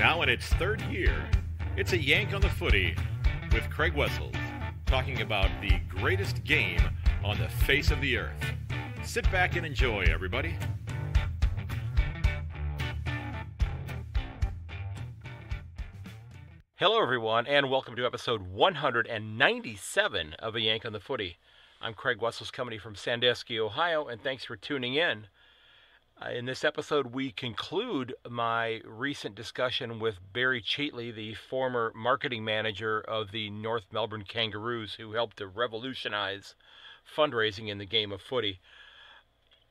Now in its third year, it's a yank on the footy with Craig Wessels talking about the greatest game on the face of the earth. Sit back and enjoy, everybody. Hello, everyone, and welcome to episode 197 of A Yank on the Footy. I'm Craig Wessels, coming from Sandusky, Ohio, and thanks for tuning in. Uh, in this episode, we conclude my recent discussion with Barry Cheatley, the former marketing manager of the North Melbourne Kangaroos, who helped to revolutionize fundraising in the game of footy.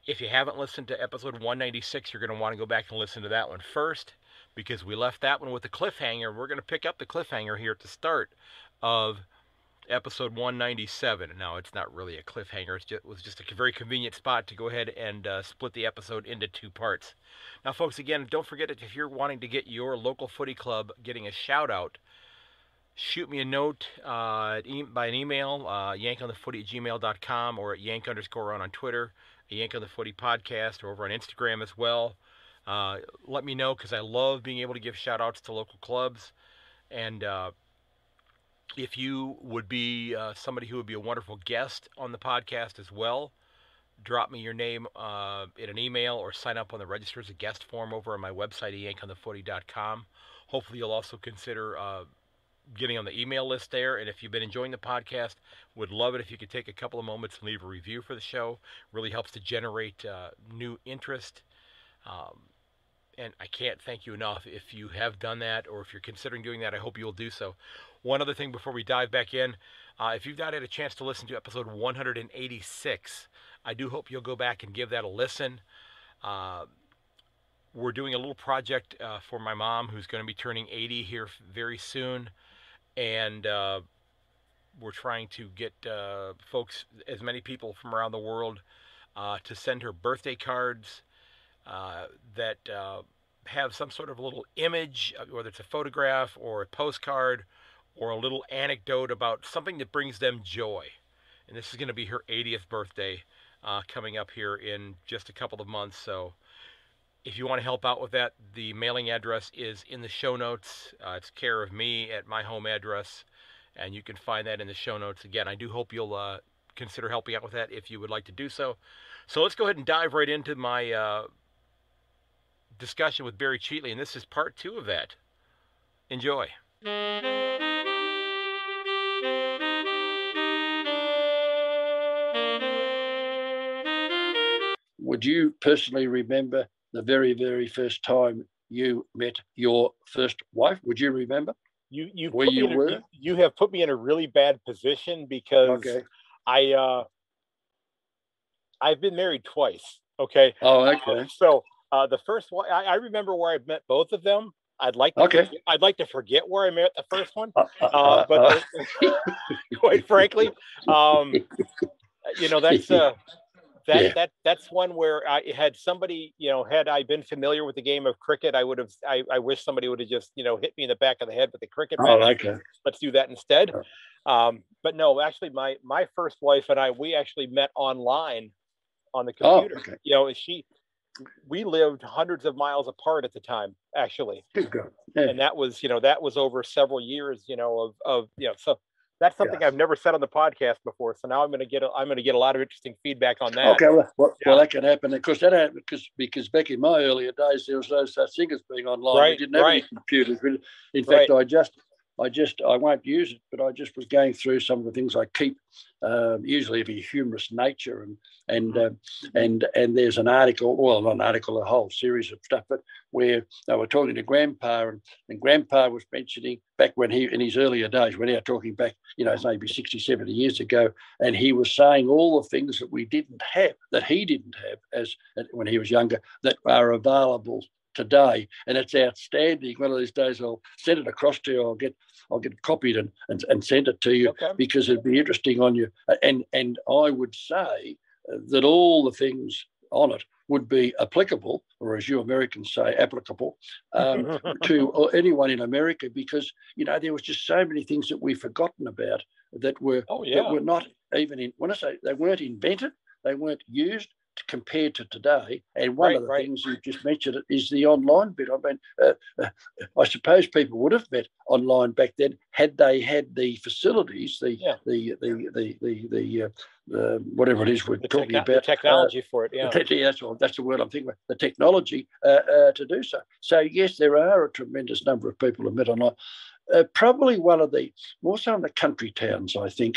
If you haven't listened to episode 196, you're going to want to go back and listen to that one first because we left that one with a cliffhanger. We're going to pick up the cliffhanger here at the start of episode 197. Now, it's not really a cliffhanger, just, it was just a very convenient spot to go ahead and uh, split the episode into two parts. Now, folks, again, don't forget that if you're wanting to get your local footy club getting a shout out, shoot me a note uh, by an email, uh, yankonthefooty at gmail.com or at yank underscore on on Twitter, yank on the footy podcast, or over on Instagram as well. Uh, let me know because I love being able to give shout outs to local clubs. And uh, if you would be uh, somebody who would be a wonderful guest on the podcast as well, drop me your name uh, in an email or sign up on the register as a guest form over on my website, yankonthefooty.com. Hopefully, you'll also consider uh, getting on the email list there. And if you've been enjoying the podcast, would love it if you could take a couple of moments and leave a review for the show. Really helps to generate uh, new interest. Um, and I can't thank you enough if you have done that or if you're considering doing that. I hope you will do so. One other thing before we dive back in uh, if you've not had a chance to listen to episode 186, I do hope you'll go back and give that a listen. Uh, we're doing a little project uh, for my mom who's going to be turning 80 here very soon. And uh, we're trying to get uh, folks, as many people from around the world, uh, to send her birthday cards that have some sort of a little image, whether it's a photograph or a postcard or a little anecdote about something that brings them joy. And this is going to be her 80th birthday uh, coming up here in just a couple of months. So if you want to help out with that, the mailing address is in the show notes. Uh, it's care of me at my home address, and you can find that in the show notes. Again, I do hope you'll uh, consider helping out with that if you would like to do so. So let's go ahead and dive right into my uh, discussion with Barry Cheatley, and this is part two of that. Enjoy. would you personally remember the very, very first time you met your first wife? Would you remember? You you where you a, were? You have put me in a really bad position because okay. I uh, I've been married twice. Okay. Oh, okay. Uh, so uh, the first one, I, I, remember where I met both of them. I'd like to okay. Forget, I'd like to forget where I met the first one, uh, uh, uh but quite frankly, um, you know that's uh, that yeah. that that's one where I had somebody, you know, had I been familiar with the game of cricket, I would have. I, I wish somebody would have just, you know, hit me in the back of the head with the cricket. Oh, okay. Let's do that instead. Um, but no, actually, my my first wife and I, we actually met online on the oh, computer. Oh, okay. You know, she we lived hundreds of miles apart at the time, actually. Yeah. And that was, you know, that was over several years, you know, of of you know, so that's something I've never said on the podcast before. So now I'm going to get a, I'm going to get a lot of interesting feedback on that. Okay, well, well, yeah. well that can happen Of course, that happened because because back in my earlier days there was no such thing as being online. Right, we didn't have right. any computers. In fact, right. I just I just I won't use it, but I just was going through some of the things I keep, uh, usually of a humorous nature, and and uh, and and there's an article, well, not an article, a whole series of stuff, but where they were talking to Grandpa, and, and Grandpa was mentioning back when he in his earlier days, we're now talking back, you know, maybe 60, 70 years ago, and he was saying all the things that we didn't have, that he didn't have as when he was younger, that are available today, and it's outstanding. One of these days, I'll send it across to you. I'll get I'll get copied and and, and send it to you okay. because it'd be interesting on you. And and I would say that all the things on it would be applicable, or as you Americans say, applicable um, to anyone in America, because you know there was just so many things that we've forgotten about that were oh, yeah. that were not even in. When I say they weren't invented, they weren't used compared to today. And one Right, of the right. things you just mentioned is the online bit. I mean, uh, uh, I suppose people would have met online back then had they had the facilities, the Yeah. the the the the, the, uh, the whatever it is we're The, talking the about. uh, technology for it, yeah. the te- that's, what, that's the word I'm thinking about, the technology uh, uh, to do so. So, yes, there are a tremendous number of people who met online. Uh, probably one of the, more so in the country towns, I think,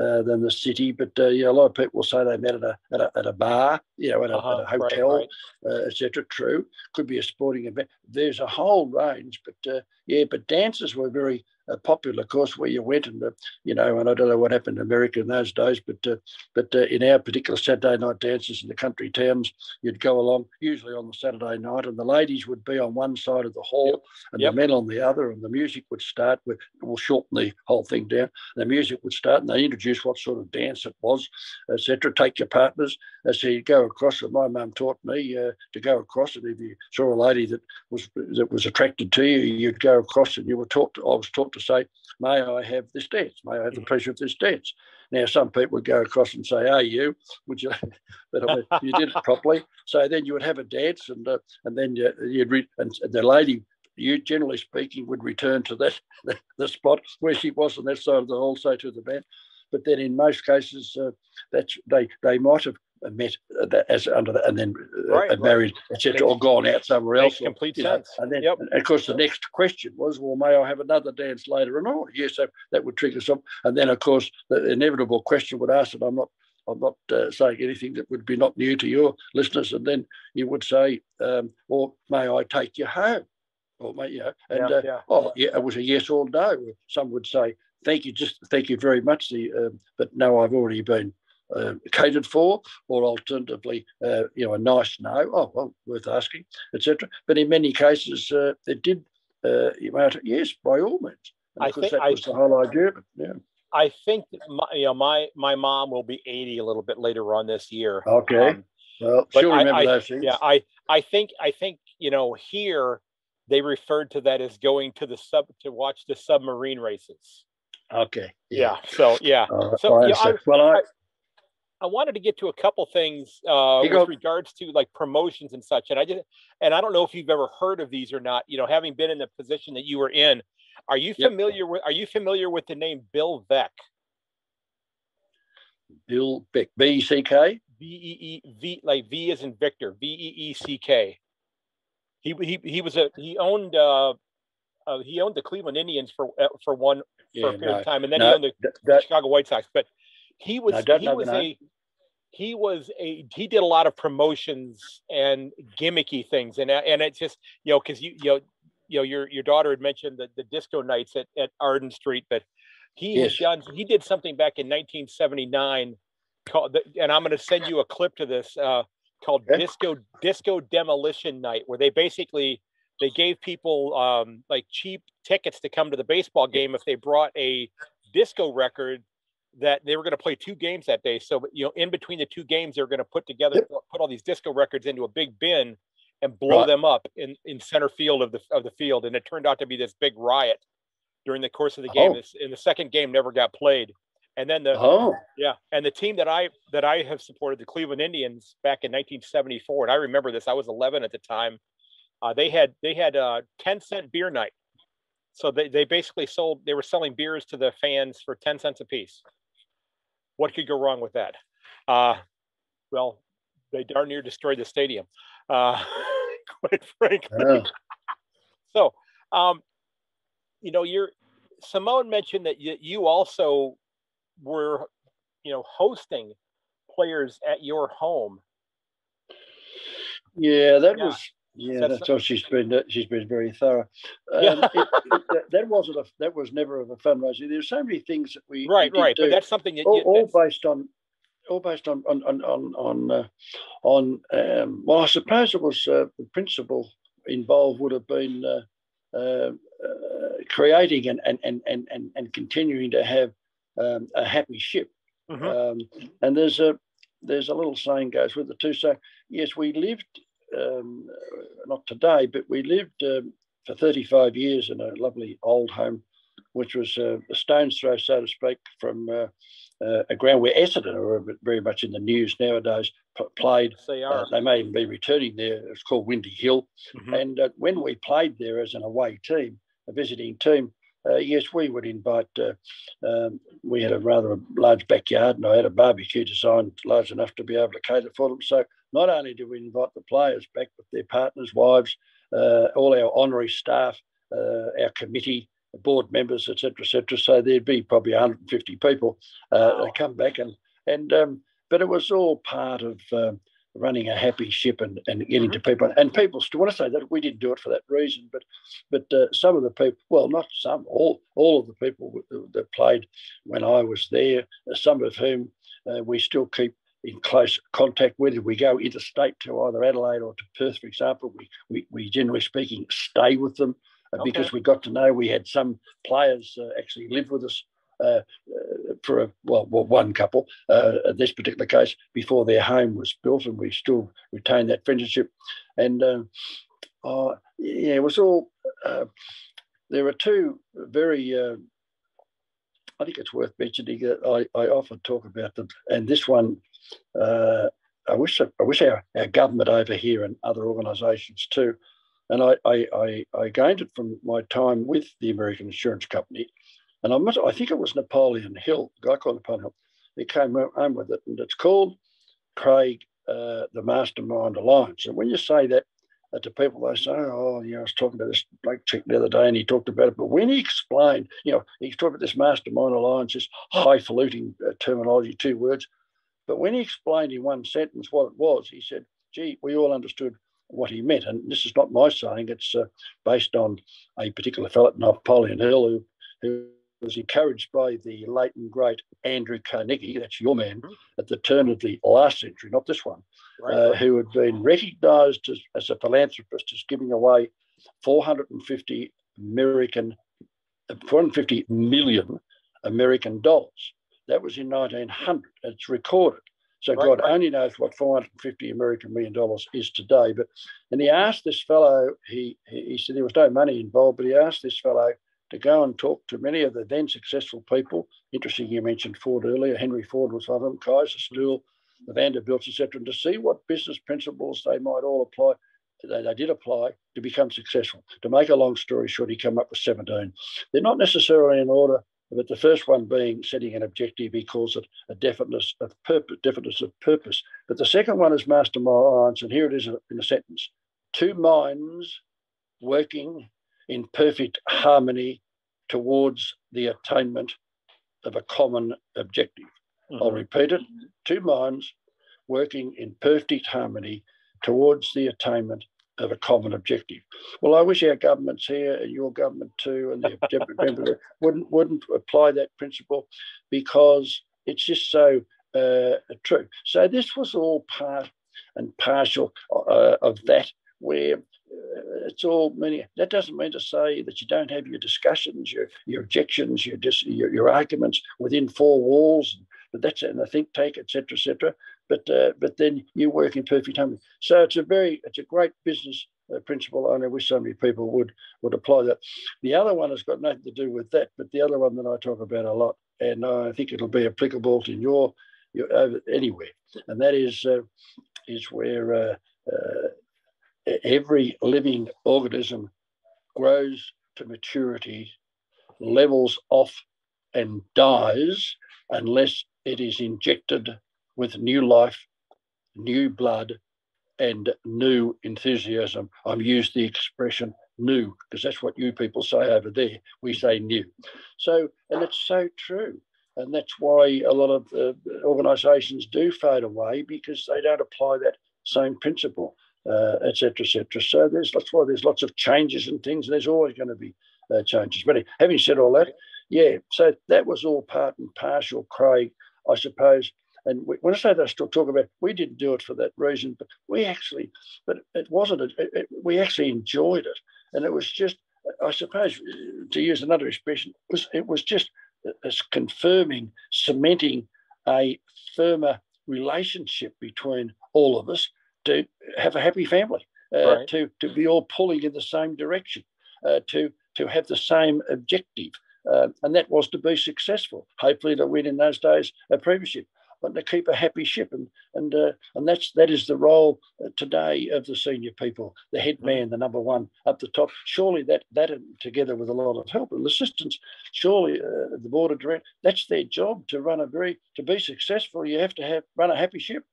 uh, than the city. But uh, yeah, a lot of people say they met at a, at a, at a bar, you know, at a, Uh-huh, at a right, hotel, right. uh, etc. True, could be a sporting event. There's a whole range, but uh, yeah, but dances were very uh, popular, course, where you went and uh, you know, and I don't know what happened in America in those days, but uh, but uh, in our particular Saturday night dances in the country towns, you'd go along usually on the Saturday night, and the ladies would be on one side of the hall and Yep. the men on the other, and the music would start with. We'll shorten the whole thing down. The music would start, and they introduce what sort of dance it was, etc. Take your partners. Uh, so you go across. And my mum taught me uh, to go across, and if you saw a lady that was that was attracted to you, you'd go across, and you were taught. To, I was taught to say, "May I have this dance? May I have the pleasure of this dance?" Now, some people would go across and say, are you," would you? but I mean, you did it properly. So then you would have a dance, and uh, and then you, you'd read, and the lady, you generally speaking, would return to that the, the spot where she was on that side of the hall, say to the band. But then, in most cases, uh, that's they they might have met as under that, and then uh, Right, uh, married, etc., or gone out somewhere else. or, complete know, sense. and then, Yep. and of course, the next question was, well, may I have another dance later? And oh, yes, that, that would trigger some. And then, of course, the inevitable question would ask, and I'm not, I'm not uh, saying anything that would be not new to your listeners. And then you would say, um, or may I take you home? Or may you know, and Yeah, uh, yeah. oh, yeah, it was a yes or no. Some would say, thank you, just thank you very much. The um, but no, I've already been uh, catered for, or alternatively, uh, you know, a nice no. Oh, well, worth asking, etc. But in many cases, uh, it did. Uh, you might, yes, by all means. And I think that I- was the whole idea. Yeah, I think my, you know my my mom will be 80 a little bit later on this year. okay. Um, well, she'll I- remember I- those things. yeah, I I think I think you know here they referred to that as going to the sub to watch the submarine races. Okay. Yeah. So yeah, Uh, So, yeah, I- well, I, I wanted to get to a couple things uh, with go. regards to like promotions and such. And I just and I don't know if you've ever heard of these or not. You know, having been in the position that you were in, are you Yep. familiar with Are you familiar with the name Bill Beck? Bill Beck, B E C K. V E E V like V is in Victor. V E E C K. He he he was a he owned uh, uh he owned the Cleveland Indians for uh, for one for Yeah, a period no, of time, and then no, he owned the that, Chicago White Sox. But he was No, he was a he was a he did a lot of promotions and gimmicky things, and and it's just you know because you you know you know your your daughter had mentioned the, the disco nights at, at Arden Street, but he has done he did something back in 1979 called and I'm going to send you a clip to this uh, called Okay. Disco Disco Demolition Night, where they basically they gave people um, like cheap tickets to come to the baseball game if they brought a disco record that they were going to play two games that day. So you know, in between the two games, they were going to put together Yep. put all these disco records into a big bin and blow Right. them up in, in center field of the of the field, and it turned out to be this big riot during the course of the game. Oh. This, and the second game never got played. And then the oh, yeah, and the team that I that I have supported, the Cleveland Indians, back in 1974, and I remember this. I was 11 at the time. Uh, they had they had a 10 cent beer night, so they they basically sold they were selling beers to the fans for 10 cents a piece. What could go wrong with that? Uh, well, they darn near destroyed the stadium. Uh, quite frankly. oh. So, um, you know, you're Simone mentioned that you, you also were, you know, hosting players at your home. Yeah, that Yeah. was. Yeah, That's- all she's been. uh, She's been very thorough. Um, Yeah. it, it, that, that wasn't a. That was never of a fundraiser. There's so many things that we we Right, did right. do, But that's something that all, you, all based on, all based on on on on on, uh, on um, well, I suppose it was uh, the principle involved would have been uh, uh, uh, creating and and and and and, continuing to have um, a happy ship. Mhm. Um, and there's a there's a little saying goes with the two. So yes, we lived um, not today, but we lived um, for 35 years in a lovely old home, which was uh, a stone's throw, so to speak, from uh, uh, a ground where Essendon are very much in the news nowadays p- played. Uh, they may even be returning there. It's called Windy Hill. Mm-hmm. And uh, when we played there as an away team, a visiting team, uh, yes, we would invite. Uh, um, we had a rather large backyard, and I had a barbecue designed large enough to be able to cater for them. So not only do we invite the players back, but their partners, wives, uh, all our honorary staff, uh, our committee, board members, etc., etc. So there'd be probably 150 people uh, wow. come back, and and um, but it was all part of. Um, running a happy ship and, and getting mm-hmm. to people. And people still want to say that we didn't do it for that reason, but but uh, some of the people, well, not some, all all of the people that played when I was there, some of whom uh, we still keep in close contact with. If we go interstate to either Adelaide or to Perth, for example, we, we, we generally speaking stay with them uh, okay. because we got to know we had some players uh, actually live with us uh, for a, well, well, one couple uh, in this particular case before their home was built, and we still retain that friendship. And uh, yeah, it was all. Uh, there are two very. Uh, I think it's worth mentioning that I, I often talk about them, and this one. Uh, I wish I wish our, our government over here and other organisations too, and I, I, I, I gained it from my time with the American Insurance Company, and I, must, I think it was Napoleon Hill, a guy called Napoleon Hill. He came home with it, and it's called Craig uh, the Mastermind Alliance. And when you say that uh, to people, they say, "Oh, you know, I was talking to this bloke chick the other day, and he talked about it." But when he explained, you know, he talked about this Mastermind Alliance, this highfalutin uh, terminology, two words. But when he explained in one sentence what it was, he said, "Gee, we all understood." What he meant, and this is not my saying; it's uh, based on a particular fellow, Napoleon Hill, who, who was encouraged by the late and great Andrew Carnegie, that's your man, mm-hmm. at the turn of the last century, not this one, right, uh, who had been recognised as, as a philanthropist as giving away 450 American, 450 million American dollars. That was in 1900. It's recorded. So right, God right. only knows what 450 American million dollars is today. But and he asked this fellow, he he said there was no money involved, but he asked this fellow to go and talk to many of the then successful people. Interesting, you mentioned Ford earlier. Henry Ford was one of them, Kaiser Stuhl, the Vanderbilts, etc., and to see what business principles they might all apply. They, they did apply to become successful. To make a long story short, he came up with 17. They're not necessarily in order, but the first one being setting an objective, he calls it a definiteness of purpose, definiteness of purpose. But the second one is master minds, and here it is in a sentence: two minds working in perfect harmony towards the attainment of a common objective. Mm-hmm. I'll repeat it two minds working in perfect harmony towards the attainment of a common objective. Well, I wish our governments here, and your government too, and the wouldn't wouldn't apply that principle because it's just so uh, true. So this was all part and partial uh, of that, where it's all many. That doesn't mean to say that you don't have your discussions, your your objections, your dis, your, your arguments within four walls. But that's in a think tank, etc., etc. But uh, but then you work in perfect harmony. So it's a very it's a great business uh, principle. I wish so many people would would apply that. The other one has got nothing to do with that, but the other one that I talk about a lot, and I think it'll be applicable to your your over anywhere, and that is uh, is where uh, uh, every living organism grows to maturity, levels off, and dies unless it is injected with new life, new blood, and new enthusiasm. I've used the expression new because that's what you people say over there. We say new. So, and it's so true. And that's why a lot of uh, organisations do fade away because they don't apply that same principle etc., uh, etc. Et so there's that's why there's lots of changes and things. And there's always going to be uh, changes. But having said all that, yeah. So that was all part and partial, Craig, I suppose. And when I say that, I still talk about we didn't do it for that reason, but we actually, but it wasn't. It, it, we actually enjoyed it, and it was just, I suppose, to use another expression, it was it was just as confirming, cementing a firmer relationship between all of us to have a happy family, uh, right. to to be all pulling in the same direction, uh, to to have the same objective, uh, and that was to be successful. Hopefully, to win in those days a premiership. Wanting to keep a happy ship, and and uh, and that's that is the role uh, today of the senior people, the head mm-hmm. man, the number one up the top. Surely that that together with a lot of help and assistance, surely uh, the board of directors, that's their job to run a very to be successful. You have to have run a happy ship.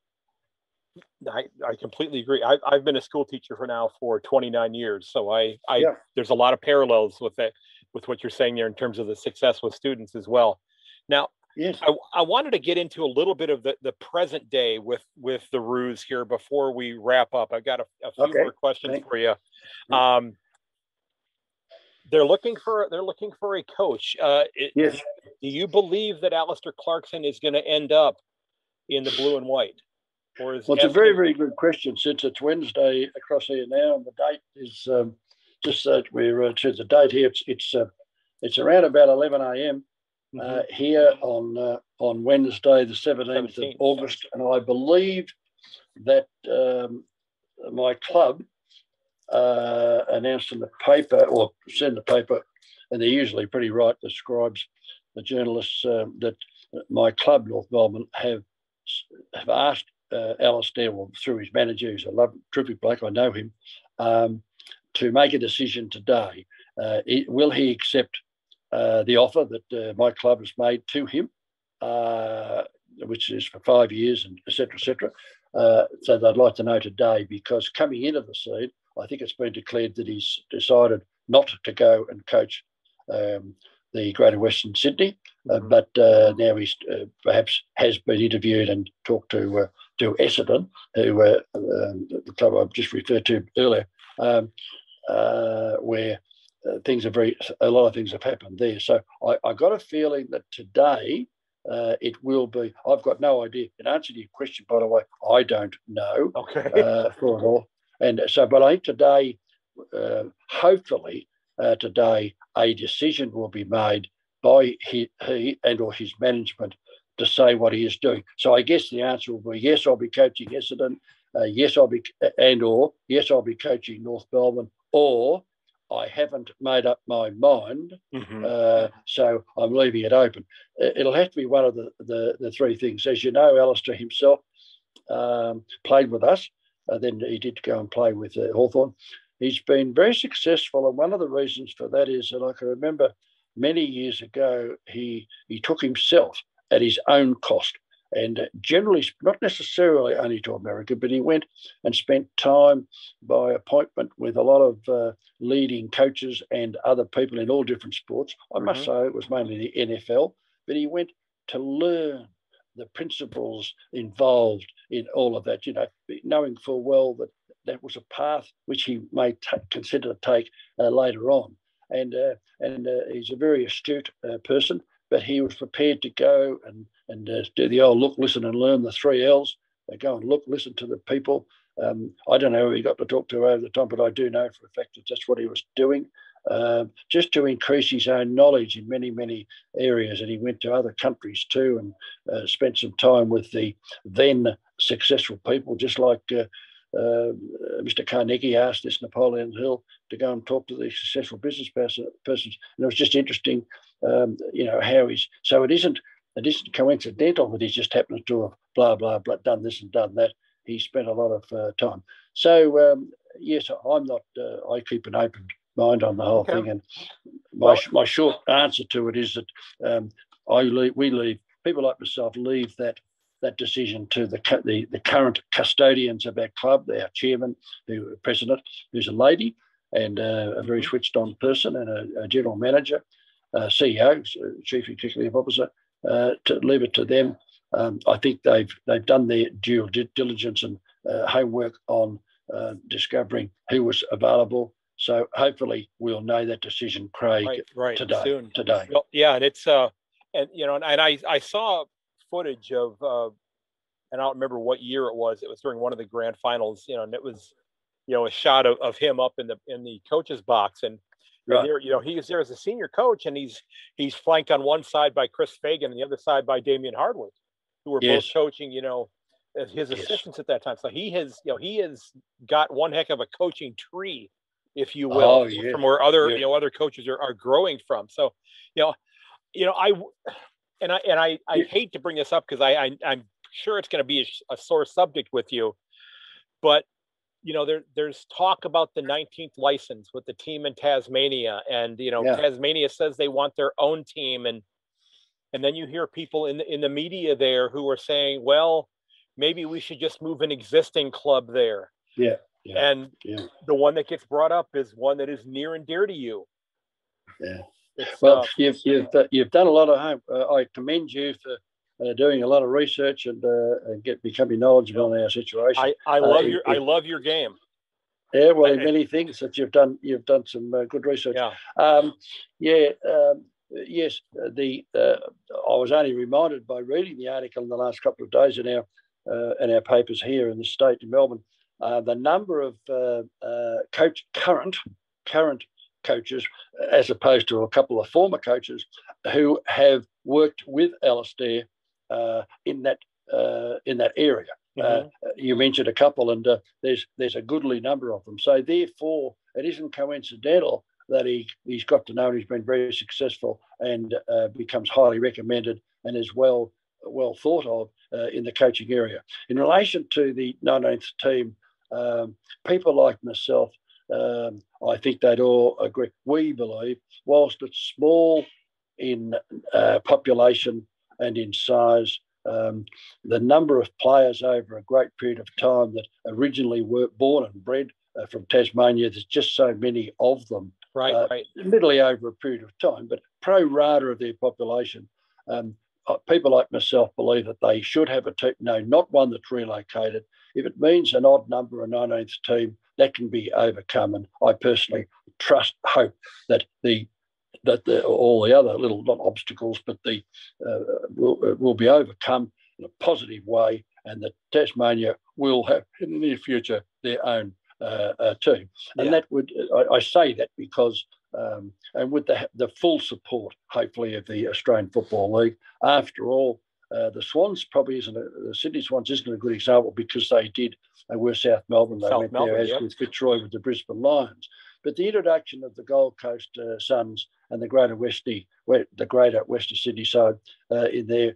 I, I completely agree. I, I've been a school teacher for now for 29 years, so I, I yeah. there's a lot of parallels with that with what you're saying there in terms of the success with students as well. Now, yes. I, I wanted to get into a little bit of the, the present day with with the Roos here before we wrap up. I've got a, a few okay. more questions Thanks. for you. Um, they're looking for they're looking for a coach. Uh, yes. Do you believe that Alastair Clarkson is going to end up in the blue and white? Or is well, it's a very, very good question since it's Wednesday across here now, and the date is um, just that we're uh, to the date here. It's it's uh, it's around about 11 a.m. Uh, mm-hmm. here on uh, on Wednesday, the 17th, 17th, of August, and I believe that um, my club uh, announced in the paper or sent the paper, and they're usually pretty right. The scribes, the journalists, um, that my club North Melbourne have have asked uh, Alastair, well, through his manager, who's a love, terrific bloke, I know him, um, to make a decision today. Uh, will he accept uh, the offer that uh, my club has made to him, uh, which is for five years, and etc. etc. Uh, so they'd like to know today because coming into the seed, I think it's been declared that he's decided not to go and coach um, the Greater Western Sydney, uh, mm-hmm. but uh, now he's uh, perhaps has been interviewed and talked to to Essendon, who um, the club I've just referred to earlier, um, where uh, things are very a lot of things have happened there. So I, I got a feeling that today uh, it will be. I've got no idea. In answer to your question, by the way, I don't know. Okay. Uh, for it all, and so, but I think today, uh, hopefully, uh, today a decision will be made by he, he and or his management to say what he is doing. So I guess the answer will be yes, I'll be coaching Essendon. Uh, yes, I'll be and or yes, I'll be coaching North Melbourne, or I haven't made up my mind, mm-hmm. uh, so I'm leaving it open. It'll have to be one of the, the, the three things. As you know, Alastair himself um, played with us. Uh, then he did go and play with uh, Hawthorn. He's been very successful, and one of the reasons for that is that I can remember many years ago he he took himself at his own cost and generally, not necessarily only to America, but he went and spent time by appointment with a lot of uh, leading coaches and other people in all different sports. I mm-hmm. must say it was mainly the NFL, but he went to learn the principles involved in all of that, you know, knowing full well that that was a path which he may t- consider to take uh, later on. And, uh, and uh, he's a very astute uh, person, but he was prepared to go and and uh, do the old look, listen, and learn the three L's. They go and look, listen to the people. Um, I don't know who he got to talk to over the time, but I do know for a fact that that's what he was doing, um, just to increase his own knowledge in many, many areas. And he went to other countries too and uh, spent some time with the then successful people, just like uh, uh, Mr. Carnegie asked this Napoleon Hill to go and talk to the successful business person, persons. And it was just interesting, um, you know, how he's. So it isn't it isn't coincidental that he just happens to have blah, blah, blah, done this and done that. He spent a lot of uh, time. So, um, yes, I'm not, uh, I keep an open mind on the whole okay. thing. And my, well, my short answer to it is that um, I leave, we leave, people like myself leave that that decision to the, the, the current custodians of our club, our chairman, who president, who's a lady and uh, a very mm-hmm. switched on person and a, a general manager, uh, CEO, chief executive officer, uh, to leave it to them. Um, I think they've they've done their due diligence and uh, homework on uh, discovering who was available. So hopefully we'll know that decision, Craig, right, right, today. Soon. Today, well, yeah, and it's uh, and you know, and, and I I saw footage of, uh, and I don't remember what year it was. It was during one of the grand finals, you know, and it was, you know, a shot of, of him up in the in the coach's box, and Right. There, you know, he's there as a senior coach, and he's he's flanked on one side by Chris Fagan and the other side by Damien Hardwick, who were yes. both coaching. You know, his yes. assistants at that time. So he has, you know, he has got one heck of a coaching tree, if you will, oh, yeah. from where other yeah. you know other coaches are, are growing from. So, you know, you know, I and I and I I yeah. hate to bring this up because I, I I'm sure it's going to be a, a sore subject with you, but you know there there's talk about the 19th license with the team in Tasmania, and you know yeah. Tasmania says they want their own team, and and then you hear people in the, in the media there who are saying, well, maybe we should just move an existing club there. Yeah. yeah and yeah. the one that gets brought up is one that is near and dear to you. Yeah. It's, well, uh, you've you've you've done a lot of home. Uh, I commend you for uh, doing a lot of research and, uh, and get becoming knowledgeable on our situation. I, I love uh, your I love your game. Yeah, well, in many things that you've done, you've done some uh, good research. Yeah, um, yeah, um, yes. The uh, I was only reminded by reading the article in the last couple of days in our uh, in our papers here in the state in Melbourne, the number of coach current current coaches, as opposed to a couple of former coaches who have worked with Alastair in that uh, in that area. Uh, mm-hmm. you mentioned a couple, and uh, there's there's a goodly number of them. So therefore, it isn't coincidental that he he's got to know he's been very successful and uh, becomes highly recommended and is well well thought of in the coaching area. In relation to the 19th team, um, people like myself um, I think they'd all agree. We believe, whilst it's small in uh, population and in size, um, the number of players over a great period of time that originally were born and bred uh, from Tasmania, there's just so many of them. Right, uh, right. Admittedly, over a period of time, but pro rata of their population. Um, uh, people like myself believe that they should have a team, no, not one that's relocated. If it means an odd number, a 19th team, that can be overcome. And I personally trust, hope that the that the, all the other little not obstacles, but the uh, will uh, will be overcome in a positive way, and that Tasmania will have in the near future their own uh, uh, team. And yeah. that would I, I, say that because. Um, and with the, the full support, hopefully, of the Australian Football League. After all, uh, the Swans probably isn't a, the Sydney Swans isn't a good example because they did they were South Melbourne. They South went Melbourne, there as yep. with Fitzroy with the Brisbane Lions. But the introduction of the Gold Coast uh, Suns and the Greater Westy, the Greater Western Sydney side uh, in there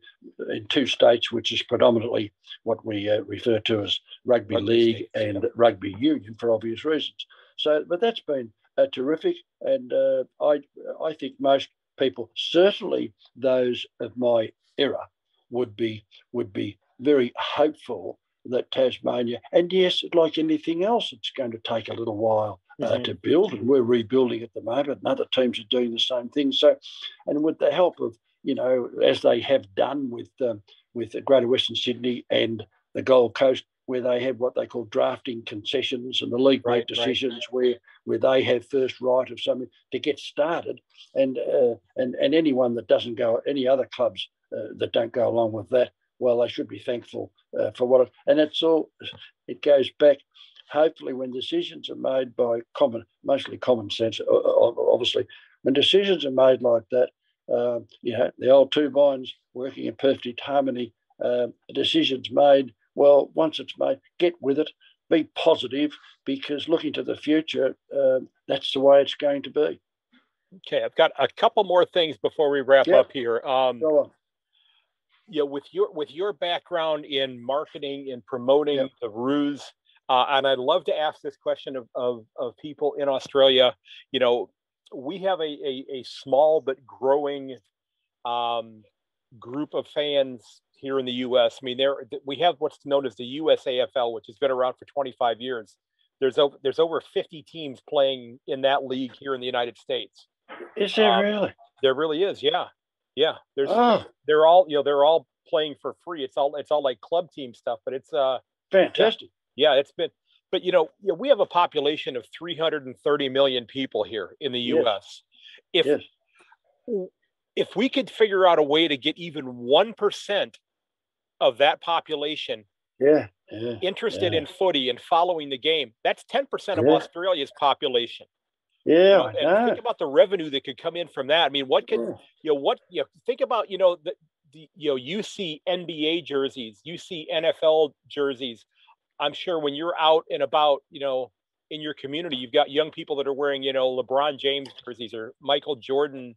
in two states, which is predominantly what we uh, refer to as rugby, rugby league and rugby union for obvious reasons. So, but that's been uh, terrific, and uh, I I think most people, certainly those of my era, would be would be very hopeful that Tasmania, and yes, like anything else, it's going to take a little while mm-hmm. to build, and we're rebuilding at the moment, and other teams are doing the same thing. So, and with the help of you know, as they have done with um, with Greater Western Sydney and the Gold Coast, where they have what they call drafting concessions, and the league right, make decisions right. where where they have first right of something to get started, and uh, and and anyone that doesn't go, any other clubs uh, that don't go along with that, well, they should be thankful uh, for what it, and it's all, it goes back, hopefully when decisions are made by common, mostly common sense, obviously, when decisions are made like that, uh, you know, the old two minds working in perfect harmony, uh, decisions made, well, once it's made, get with it, be positive, because looking to the future, uh, that's the way it's going to be. Okay, I've got a couple more things before we wrap yep. up here. Um, Go on you know, with your with your background in marketing and promoting the Roos, uh, and I'd love to ask this question of, of, of people in Australia. You know, we have a a, a small but growing um, group of fans here in the U.S. I mean, there we have what's known as the USAFL, which has been around for 25 years. There's over there's over 50 teams playing in that league here in the United States. Is there um, really? There really is, yeah. Yeah, there's oh. they're all you know they're all playing for free. It's all it's all like club team stuff, but it's uh fantastic. Yeah, yeah it's been but you know, we have a population of 330 million people here in the US. Yes. If yes. if we could figure out a way to get even 1% of that population yeah, yeah interested yeah. in footy and following the game, that's 10% of Australia's population. Yeah, and think about the revenue that could come in from that. I mean, what can yeah. you know? What you know, think about? You know, the, the you know, you see NBA jerseys, you see NFL jerseys. I'm sure when you're out and about, you know, in your community, you've got young people that are wearing, you know, LeBron James jerseys or Michael Jordan,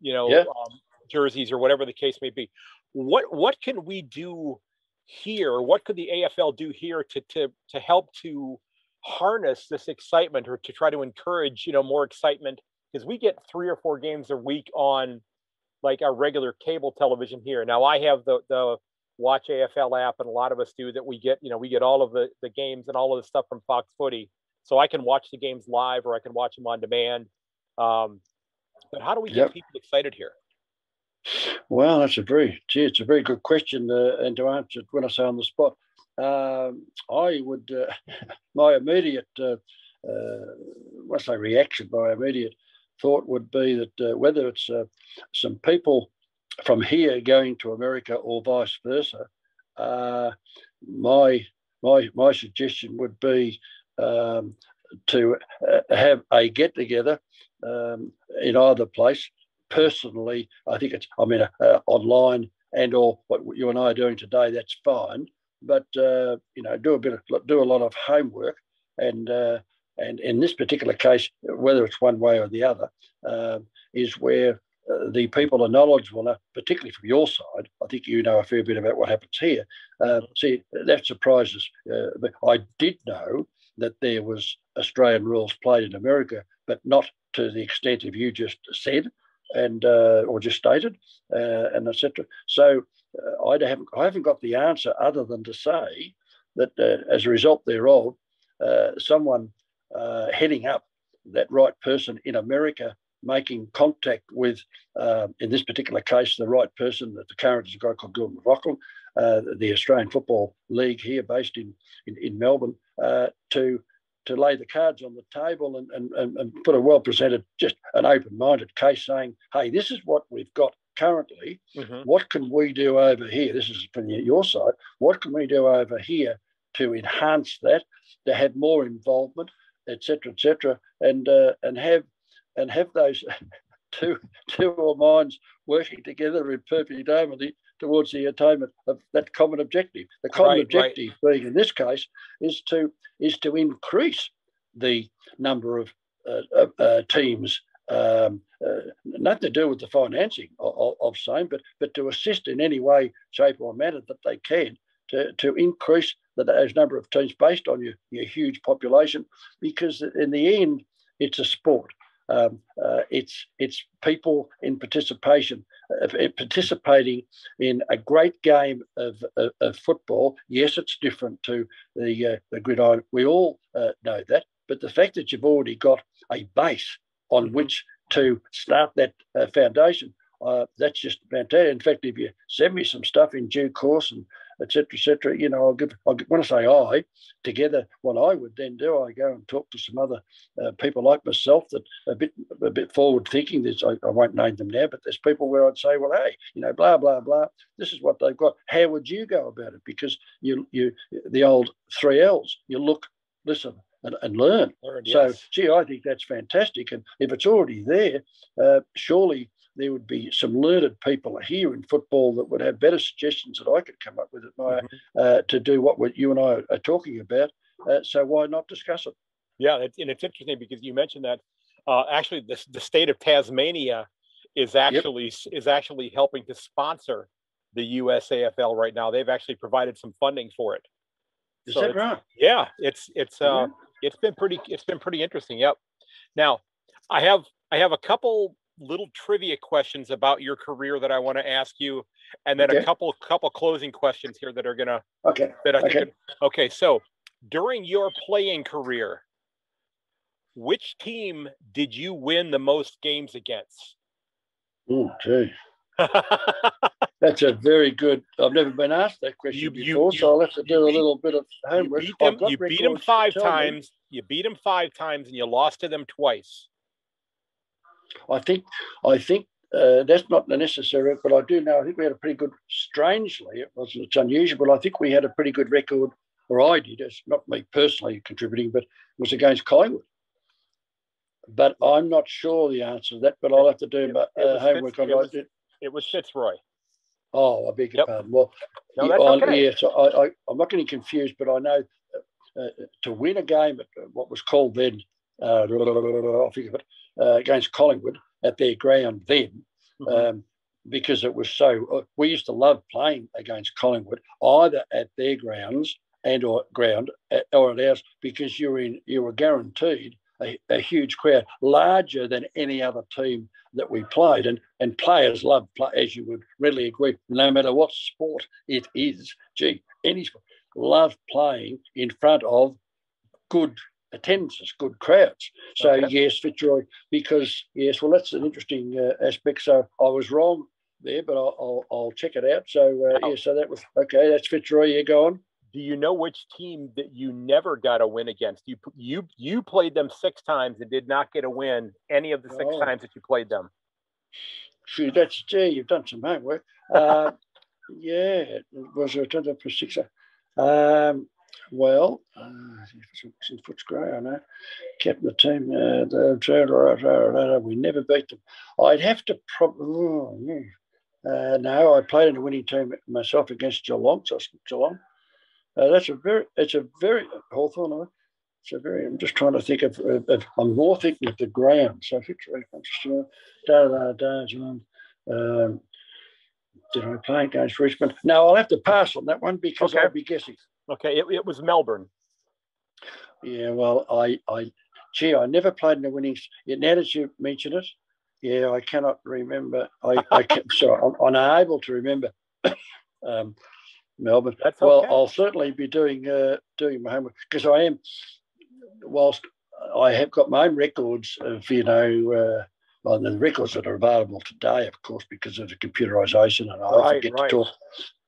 you know, yeah. um, jerseys or whatever the case may be. What what can we do here? What could the AFL do here to to to help to harness this excitement or to try to encourage you know more excitement? Because we get three or four games a week on like our regular cable television here. Now I have the the Watch AFL app, and a lot of us do that. We get you know we get all of the the games and all of the stuff from Fox Footy, so I can watch the games live or I can watch them on demand. Um, but how do we get yep. people excited here? Well, that's a very, gee, it's a very good question, uh, and to answer it when I say on the spot, um, I would, uh, my immediate, uh, uh, I say reaction, my immediate thought would be that uh, whether it's uh, some people from here going to America or vice versa, uh, my my my suggestion would be um, to uh, have a get together um, in either place. Personally, I think it's I mean uh, uh, online and or what you and I are doing today. That's fine, but uh, you know do a bit of do a lot of homework and. Uh, and in this particular case, whether it's one way or the other, is where uh, the people are knowledgeable enough, particularly from your side. I think you know a fair bit about what happens here. Uh, see, that surprises. Uh, I did know that there was Australian rules played in America, but not to the extent of you just said and uh, or just stated, uh, and etc. So I haven't I haven't got the answer other than to say that as a result thereof, someone heading up that right person in America making contact with, uh, in this particular case, the right person. That the current is a guy called Gillon McLachlan, uh, the Australian Football League here, based in in, in Melbourne, uh, to to lay the cards on the table and, and, and put a well presented, just an open minded case saying, hey, this is what we've got currently. Mm-hmm. What can we do over here? This is from your side. What can we do over here to enhance that, to have more involvement, etc., etc., and uh, and have and have those two two or minds working together in perfect harmony towards the attainment of that common objective. The common right, objective right. being in this case is to is to increase the number of uh, uh, teams. Um, uh, nothing to do with the financing of, of, of, same, but but to assist in any way, shape, or manner that they can to, to increase the those number of teams based on your, your huge population, because in the end, it's a sport. Um, uh, it's it's people in participation, uh, participating in a great game of, of, of, football. Yes, it's different to the uh, the gridiron. We all uh, know that, but the fact that you've already got a base on mm-hmm. which to start that uh, foundation, uh, that's just fantastic. In fact, if you send me some stuff in due course and etc., etc. You know, I'll give, I'll, when I say I, together, what I would then do, I go and talk to some other uh, people like myself that a bit, a bit forward thinking. There's, I, I, won't name them now, but there's people where I'd say, well, hey, you know, blah blah blah. This is what they've got. How would you go about it? Because you, you, the old three L's. You look, listen, and, and learn. Learned, so, gee, I think that's fantastic. And if it's already there, uh, surely there would be some learned people here in football that would have better suggestions that I could come up with my, mm-hmm. uh, to do what you and I are talking about. Uh, so why not discuss it? Yeah, and it's interesting because you mentioned that uh, actually the, the state of Tasmania is actually yep. is actually helping to sponsor the USAFL right now. They've actually provided some funding for it. Is so that right? Yeah, it's it's uh yeah. it's been pretty it's been pretty interesting. Yep. Now, I have I have a couple little trivia questions about your career that I want to ask you, and then okay. a couple couple closing questions here that are gonna okay that I okay. okay. So during your playing career, which team did you win the most games against? Gee. That's a very good. I've never been asked that question you, before, you, so I'll have to do beat, a little bit of homework. You beat them, you beat them five times. Me. You beat them five times, and you lost to them twice. I think I think uh, that's not necessary, but I do know I think we had a pretty good. Strangely, it was it's unusual, but I think we had a pretty good record, or I did. It's not me personally contributing, but it was against Collingwood. But I'm not sure the answer to that. But I'll have to do my uh, homework on it. it was Fitzroy. Oh, I beg your yep. pardon. Well, no, yeah, okay. yeah, so I, I, am not getting confused, but I know uh, uh, to win a game at what was called then, uh, I'll think of it, uh, against Collingwood at their ground then. Mm-hmm. Um, because it was so. Uh, we used to love playing against Collingwood, either at their grounds and or ground uh, or at ours, because you were in you were guaranteed a, a, huge crowd, larger than any other team that we played. And and players love play, as you would readily agree, no matter what sport it is. Gee, any sport love playing in front of good attendances, good crowds. So okay. yes, Fitzroy, because yes, well that's an interesting uh, aspect. So I was wrong there, but I'll, I'll, I'll check it out. So uh, oh. yeah, so that was okay. That's Fitzroy. Yeah, go on. Do you know which team that you never got a win against? You you you played them six times and did not get a win any of the six oh. times that you played them. Shoot, that's gee, you've done some homework. Uh, yeah, it was a for six. Um, well, uh, in Footscray, I know, kept the team. Uh, the, we never beat them. I'd have to probably. Oh, yeah. Uh, no, I played in a winning team myself against Geelong. So Geelong. Uh, that's a very. It's a very Hawthorn. It's a very. I'm just trying to think of. of, of I'm more thinking of the ground. So Fitzroy, da da da. Um, did I play against Richmond? No, I'll have to pass on that one because okay. I'll be guessing. Okay, it, it was Melbourne. Yeah, well, I, I, gee, I never played in the winnings. Now that you mention it, yeah, I cannot remember. I, I can, so I'm, unable to remember um, Melbourne. That's well, okay. I'll certainly be doing uh, doing my homework because I am. Whilst I have got my own records of you know. Uh, well, the records that are available today, of course, because of the computerization, and I right, forget right. to talk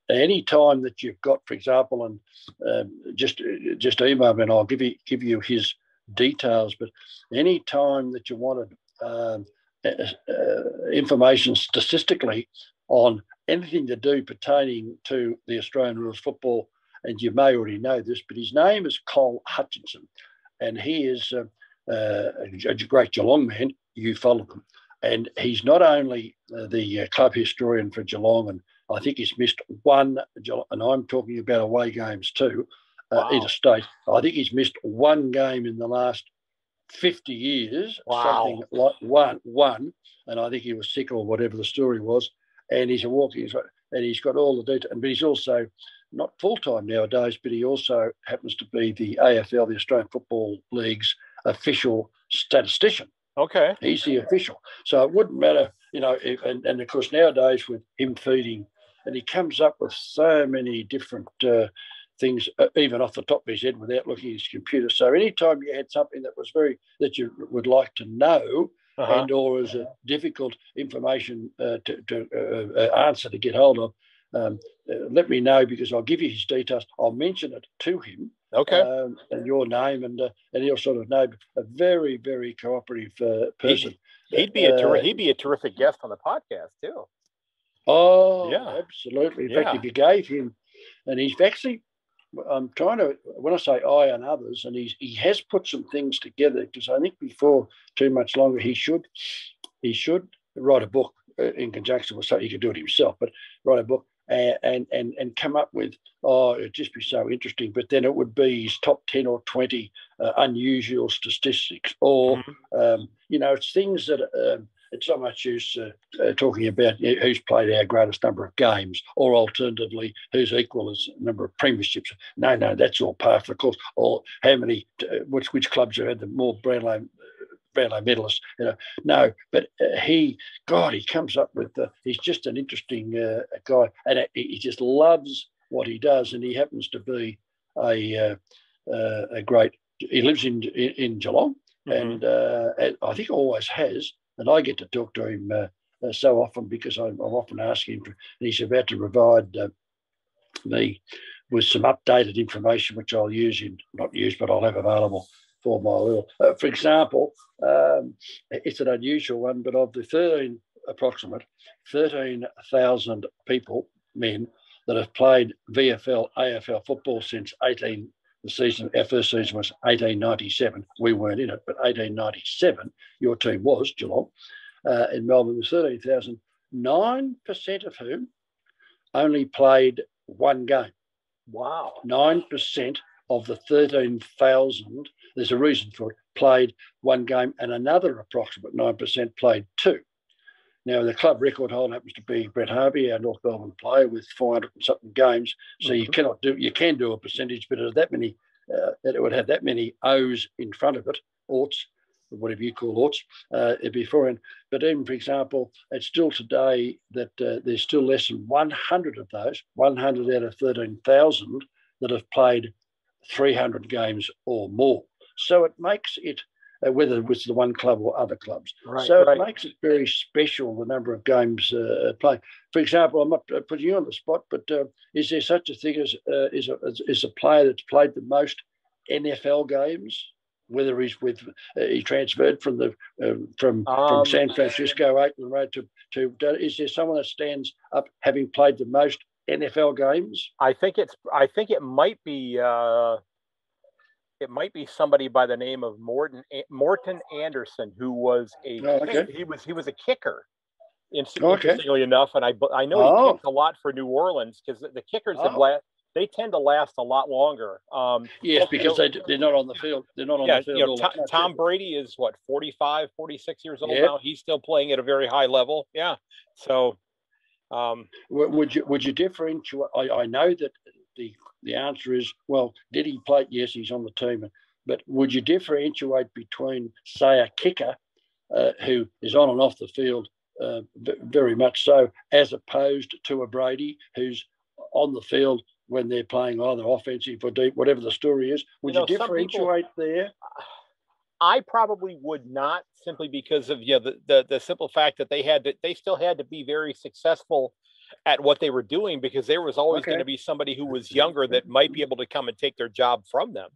any time that you've got, for example, and um, just just email me and I'll give you give you his details. But any time that you wanted um, uh, information statistically on anything to do pertaining to the Australian rules football, and you may already know this, but his name is Col Hutchinson, and he is uh, uh, a great Geelong man. You follow them. And he's not only uh, the uh, club historian for Geelong and I think he's missed one, and I'm talking about away games too, uh, wow. interstate. I think he's missed one game in the last 50 years, wow. something like one, one, and I think he was sick or whatever the story was. And he's a walking, and he's got all the detail. But he's also not full time nowadays, but he also happens to be the AFL, the Australian Football League's official statistician. Okay. He's the official. So it wouldn't matter, you know, if, and, and of course nowadays with him feeding and he comes up with so many different uh, things, uh, even off the top of his head, without looking at his computer. So anytime you had something that was very that you would like to know, uh-huh. and or as a difficult information uh, to, to uh, uh, answer to get hold of, um, uh, let me know because I'll give you his details. I'll mention it to him. Okay. Um, and your name, and uh, and he'll sort of know. A very very cooperative uh, person. He'd, he'd be a ter- he'd be a terrific guest on the podcast too. Oh, yeah, absolutely. In yeah. fact, if you gave him, and he's actually, I'm trying to, when I say I and others, and he's, he has put some things together because I think before too much longer, he should, he should write a book uh, in conjunction with so he could do it himself, but write a book and, and and and come up with oh it'd just be so interesting but then it would be his top 10 or 20 uh, unusual statistics or mm-hmm. um, you know it's things that um, it's not much use uh, uh, talking about who's played our greatest number of games, or alternatively, who's equal as number of premierships. No, no, that's all part of the course. Or how many, uh, which which clubs have had the more Brownlow Brownlow medalists. You know, no, but uh, he, God, he comes up with. He's just an interesting uh, guy, and he just loves what he does, and he happens to be a uh, uh, a great. He lives in in, in Geelong, mm-hmm. and I think always has and I get to talk to him uh, uh, so often because I'm, I'm, often asking him, for, and he's about to provide uh, me with some updated information, which I'll use in, not use, but I'll have available for my little. Uh, for example, um, it's an unusual one, but of the 13 approximate 13,000 people, men, that have played VFL, AFL football since 18 the season, our first season was 1897. We weren't in it, but 1897, your team was Geelong. Uh, in Melbourne was 13,000, 9% of whom only played one game. Wow. 9% of the 13,000, there's a reason for it, played one game, and another approximate 9% played two. Now, the club record holder happens to be Brent Harvey, our North Melbourne player, with 400 and something games. So mm-hmm. you cannot do, you can do a percentage, but it that many, uh, it would have that many O's in front of it, oughts, whatever you call oughts, uh, it'd be foreign. But even, for example, it's still today that uh, there's still less than 100 of those, 100 out of 13,000 that have played 300 games or more. So it makes it uh, whether it's the one club or other clubs. Right, so right. it makes it very special the number of games uh, played. For example, I'm not uh, putting you on the spot, but uh, is there such a thing as uh, is, a, is a player that's played the most NFL games? Whether he's with uh, he transferred from the um, from um, from San Francisco Oakland Road to to is there someone that stands up having played the most NFL games? I think it's I think it might be it might be somebody by the name of Morten Morten Andersen, who was a oh, okay. he was he was a kicker. Interestingly okay. enough, and I I know oh. he kicked a lot for New Orleans because the kickers oh. have last they tend to last a lot longer. Um, yes, because they, they're not on the field. They're not on yeah, the field. You know, Tom, Tom Brady is what 45, 46 years old yep. now. He's still playing at a very high level. Yeah. So, um, would you would you differentiate? I, I know that the the answer is well, did he play? Yes, he's on the team. But would you differentiate between, say, a kicker uh, who is on and off the field uh, very much so, as opposed to a Brady who's on the field when they're playing either offensive or deep, whatever the story is? Would you, know, you differentiate people, there? I probably would not, simply because of yeah, the, the the simple fact that they had to, they still had to be very successful at what they were doing because there was always okay. going to be somebody who was younger that might be able to come and take their job from them.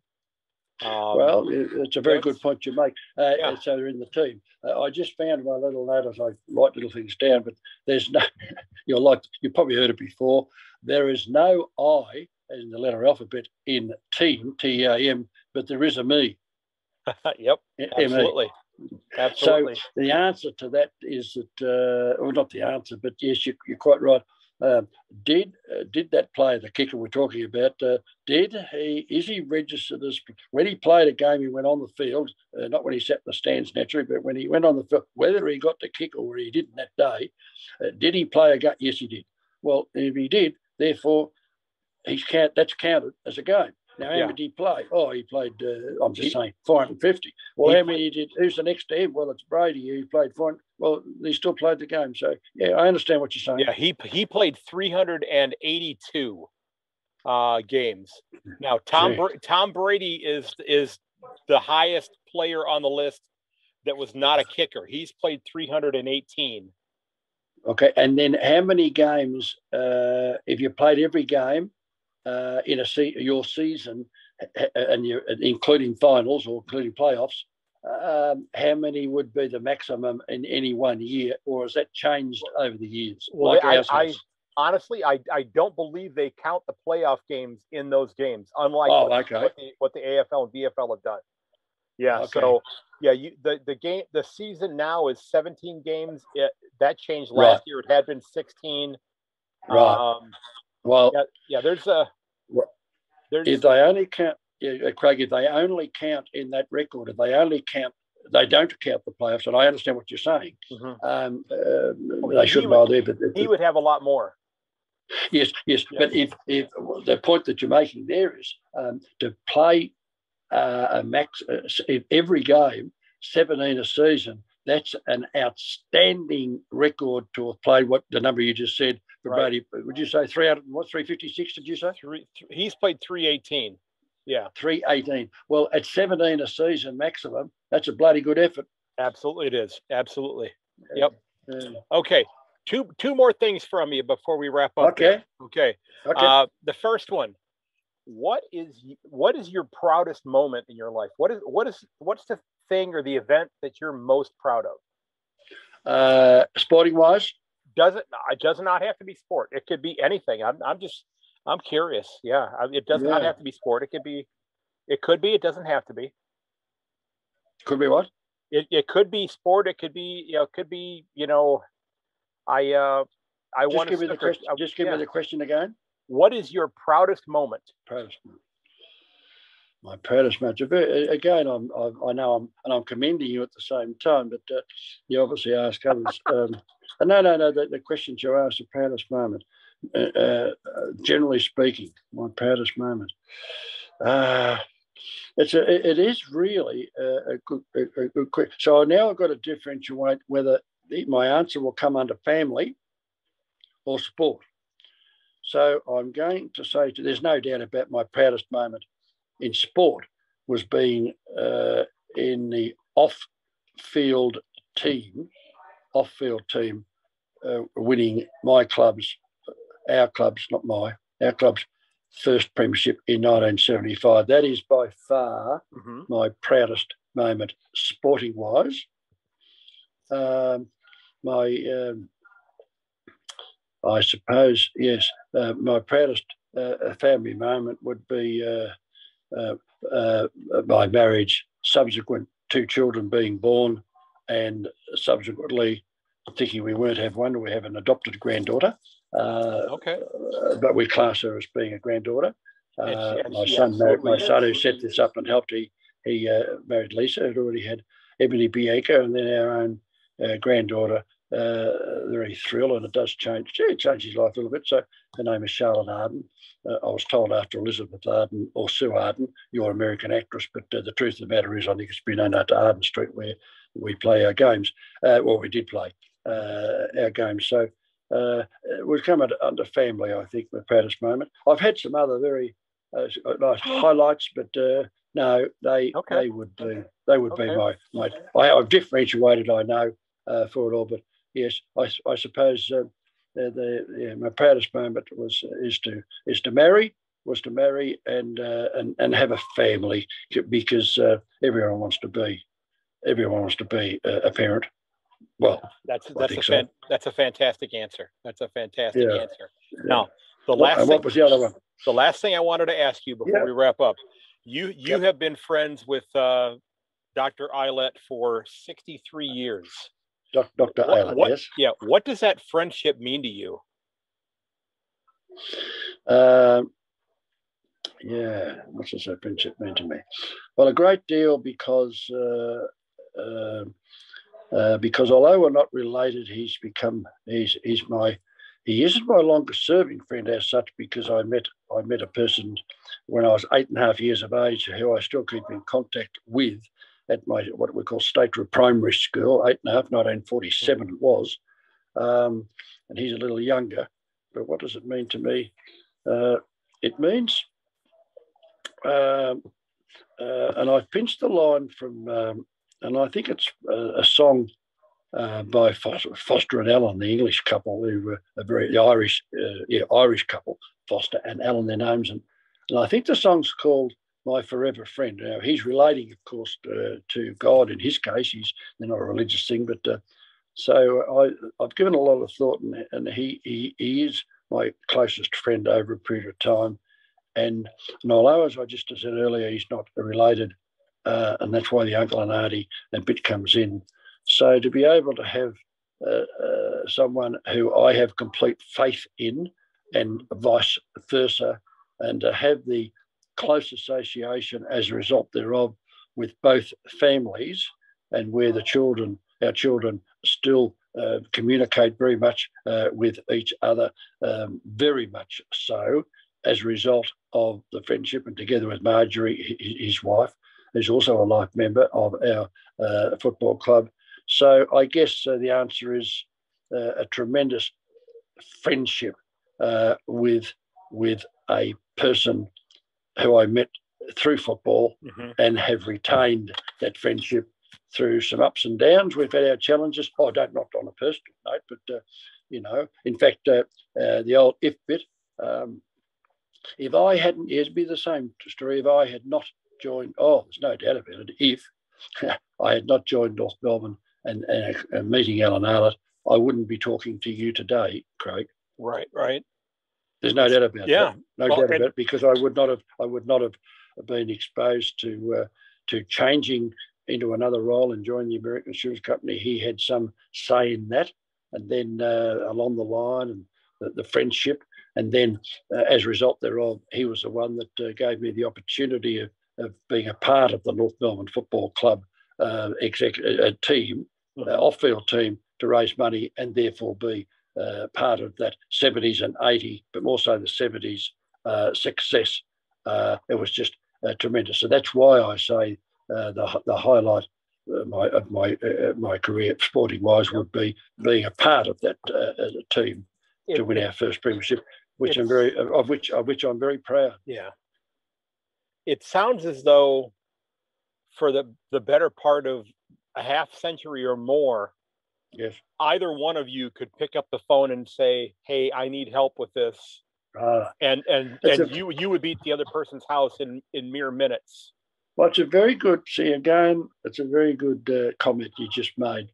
Um, well, it's a very good point you make. Uh, yeah. So they're in the team. Uh, I just found my little note as I write little things down, but there's no, you're like, you probably heard it before. There is no I in the letter alphabet in team, T A M, but there is a me. yep, absolutely. Absolutely. So the answer to that is that, uh, well, not the answer, but yes, you, are quite right. Uh, did uh, did that player, the kicker we're talking about, uh, did he is he registered as when he played a game? He went on the field, uh, not when he sat in the stands naturally, but when he went on the field, whether he got the kick or he didn't that day, uh, did he play a game? Yes, he did. Well, if he did, therefore, he's count that's counted as a game. Now, how yeah. many did he play? Oh, he played, uh, I'm just he, saying, 450. Well, how many did, who's the next to him? Well, it's Brady who played 400. Well, he still played the game. So, yeah, I understand what you're saying. Yeah, he, he played 382 uh, games. Now, Tom, Tom Brady is, is the highest player on the list that was not a kicker. He's played 318. Okay, and then how many games, uh, if you played every game, uh, in a se- your season, and you including finals or including playoffs, um, how many would be the maximum in any one year, or has that changed over the years? Well, like I, I, honestly, I, I don't believe they count the playoff games in those games, unlike oh, what, okay. what, the, what, the, AFL and VFL have done. Yeah, okay. so yeah, you, the the game the season now is 17 games. It, that changed last right. year. It had been 16. Right. Um, well, yeah, yeah there's a. There's, if they only count, yeah, Craig, if they only count in that record, if they only count, they don't count the playoffs, and I understand what you're saying. Mm-hmm. Um, uh, they shouldn't would, there, but he would have a lot more. Yes, yes, yes. but if if the point that you're making there is um, to play uh, a max uh, every game, 17 a season, that's an outstanding record to have played what the number you just said for right. Brady. Would you say 300, what, 356 did you say? Three, th- he's played 318. Yeah. 318. Well, at 17 a season maximum, that's a bloody good effort. Absolutely it is. Absolutely. Yep. Okay. Two two more things from you before we wrap up. Okay. There. Okay. Okay. Uh, the first one. What is what is your proudest moment in your life? What is what is what's the thing or the event that you're most proud of? Uh, sporting wise, doesn't it does not have to be sport. It could be anything. I'm I'm just I'm curious. Yeah, it does yeah. not have to be sport. It could be. It could be. It doesn't have to be. Could be what? It it could be sport. It could be you know. It could be you know. I uh I want to give me the question. Just give yeah. me the question again. What is your proudest moment? Proudest moment my proudest match. Again, I'm, I, I know I'm, and I'm commending you at the same time, but uh, you obviously ask others. Um, no, no, no. The, the question you asked, the proudest moment. Uh, uh, generally speaking, my proudest moment. Uh, it's a, it is really a, good, a, a good question. So now I've got to differentiate whether my answer will come under family or sport. So I'm going to say to there's no doubt about my proudest moment in sport was being uh, in the off-field team, off-field team, uh, winning my club's, our club's, not my, our club's first premiership in 1975. That is by far mm-hmm. my proudest moment, sporting wise. Um, my, um, I suppose, yes, uh, my proudest uh, family moment would be uh, uh, uh, my marriage, subsequent two children being born, and subsequently thinking we weren't have one, we have an adopted granddaughter. Uh, okay. Uh, but we class her as being a granddaughter. Uh, my son, married, my son who set this up and helped, he he uh, married Lisa, who'd already had Ebony Bianca, and then our own uh, granddaughter. Uh, very thrilled, and it does change. Yeah, It changed his life a little bit. So her name is Charlotte Arden. I was told after Elizabeth Arden or Sue Arden, you're an American actress, but the truth of the matter is, I think it's been known to Arden Street where we play our games. well, we did play our games. So uh, we've come under family, I think, the proudest moment. I've had some other very uh, nice highlights, but uh, no, they okay. they would be they would okay. be my my. I, have differentiated, I know, uh, for it all, but yes, I, I suppose uh, the, yeah, my proudest moment was is to is to marry was to marry and uh, and and have a family because uh, everyone wants to be everyone wants to be a parent. Well, that's that's a fan, so. that's a fantastic answer. That's a fantastic yeah. answer. Yeah. Now, the last what, thing, what was the other one? The last thing I wanted to ask you before yeah. we wrap up, you you yep. have been friends with uh, Dr. Aylett for 63 years. Dr. What, yes. Yeah. What does that friendship mean to you? Um, yeah, what does that friendship mean to me? Well, a great deal because uh, uh, uh, because although we're not related, he's become he's he's my he isn't my longest serving friend as such because I met I met a person when I was eight and a half years of age who I still keep in contact with at my what we call State Primary School, eight and a half, 1947 it was. Um, and he's a little younger. But what does it mean to me? Uh, it means, um, uh, and I've pinched the line from um, and I think it's a, a song uh, by Foster, and Allen, the English couple, who were a very the Irish, uh, yeah, Irish couple, Foster and Allen, their names, and, and I think the song's called "My Forever Friend." Now he's relating, of course, uh, to God. In his case, he's they're not a religious thing, but uh, so I, I've given a lot of thought, and, and he, he he is my closest friend over a period of time. And, and although, as I just said earlier, he's not related uh, and that's why the uncle and auntie and bit comes in. So to be able to have uh, uh, someone who I have complete faith in, and vice versa, and to have the close association as a result thereof with both families, and where the children, our children, still uh, communicate very much uh, with each other, um, very much so as a result of the friendship, and together with Marjorie, his wife, who's also a life member of our uh, football club. So I guess uh, the answer is uh, a tremendous friendship uh, with with a person who I met through football mm-hmm. and have retained that friendship through some ups and downs. We've had our challenges. Oh, I don't knock on a personal note, but uh, you know, in fact, uh, the old if bit. Um, if I hadn't, it'd be the same story. If I had not joined, oh, there's no doubt about it, if I had not joined North Melbourne and, and, and meeting Allen Aylett, I wouldn't be talking to you today, Craig. Right, right. There's no doubt about yeah. that. No well, doubt about it because I would not have I would not have been exposed to uh, to changing into another role and joining the American Insurance Company. He had some say in that, and then uh, along the line and the, the friendship, and then uh, as a result thereof, he was the one that uh, gave me the opportunity of of being a part of the North Melbourne Football Club uh, exec- uh, team, uh, off-field team to raise money and therefore be uh, part of that 70s and 80, but more so the 70s uh, success. Uh, it was just uh, tremendous. So that's why I say uh, the, the highlight uh, my, of my my career, sporting wise, would be being a part of that team to win our first premiership, which I'm very of which of which I'm very proud. Yeah, it sounds as though for the the better part of a half century or more, yes, either one of you could pick up the phone and say, "Hey, I need help with this," uh, and and and a, you you would be at the other person's house in in mere minutes. Well, it's a very good. See again, it's a very good uh, comment you just made.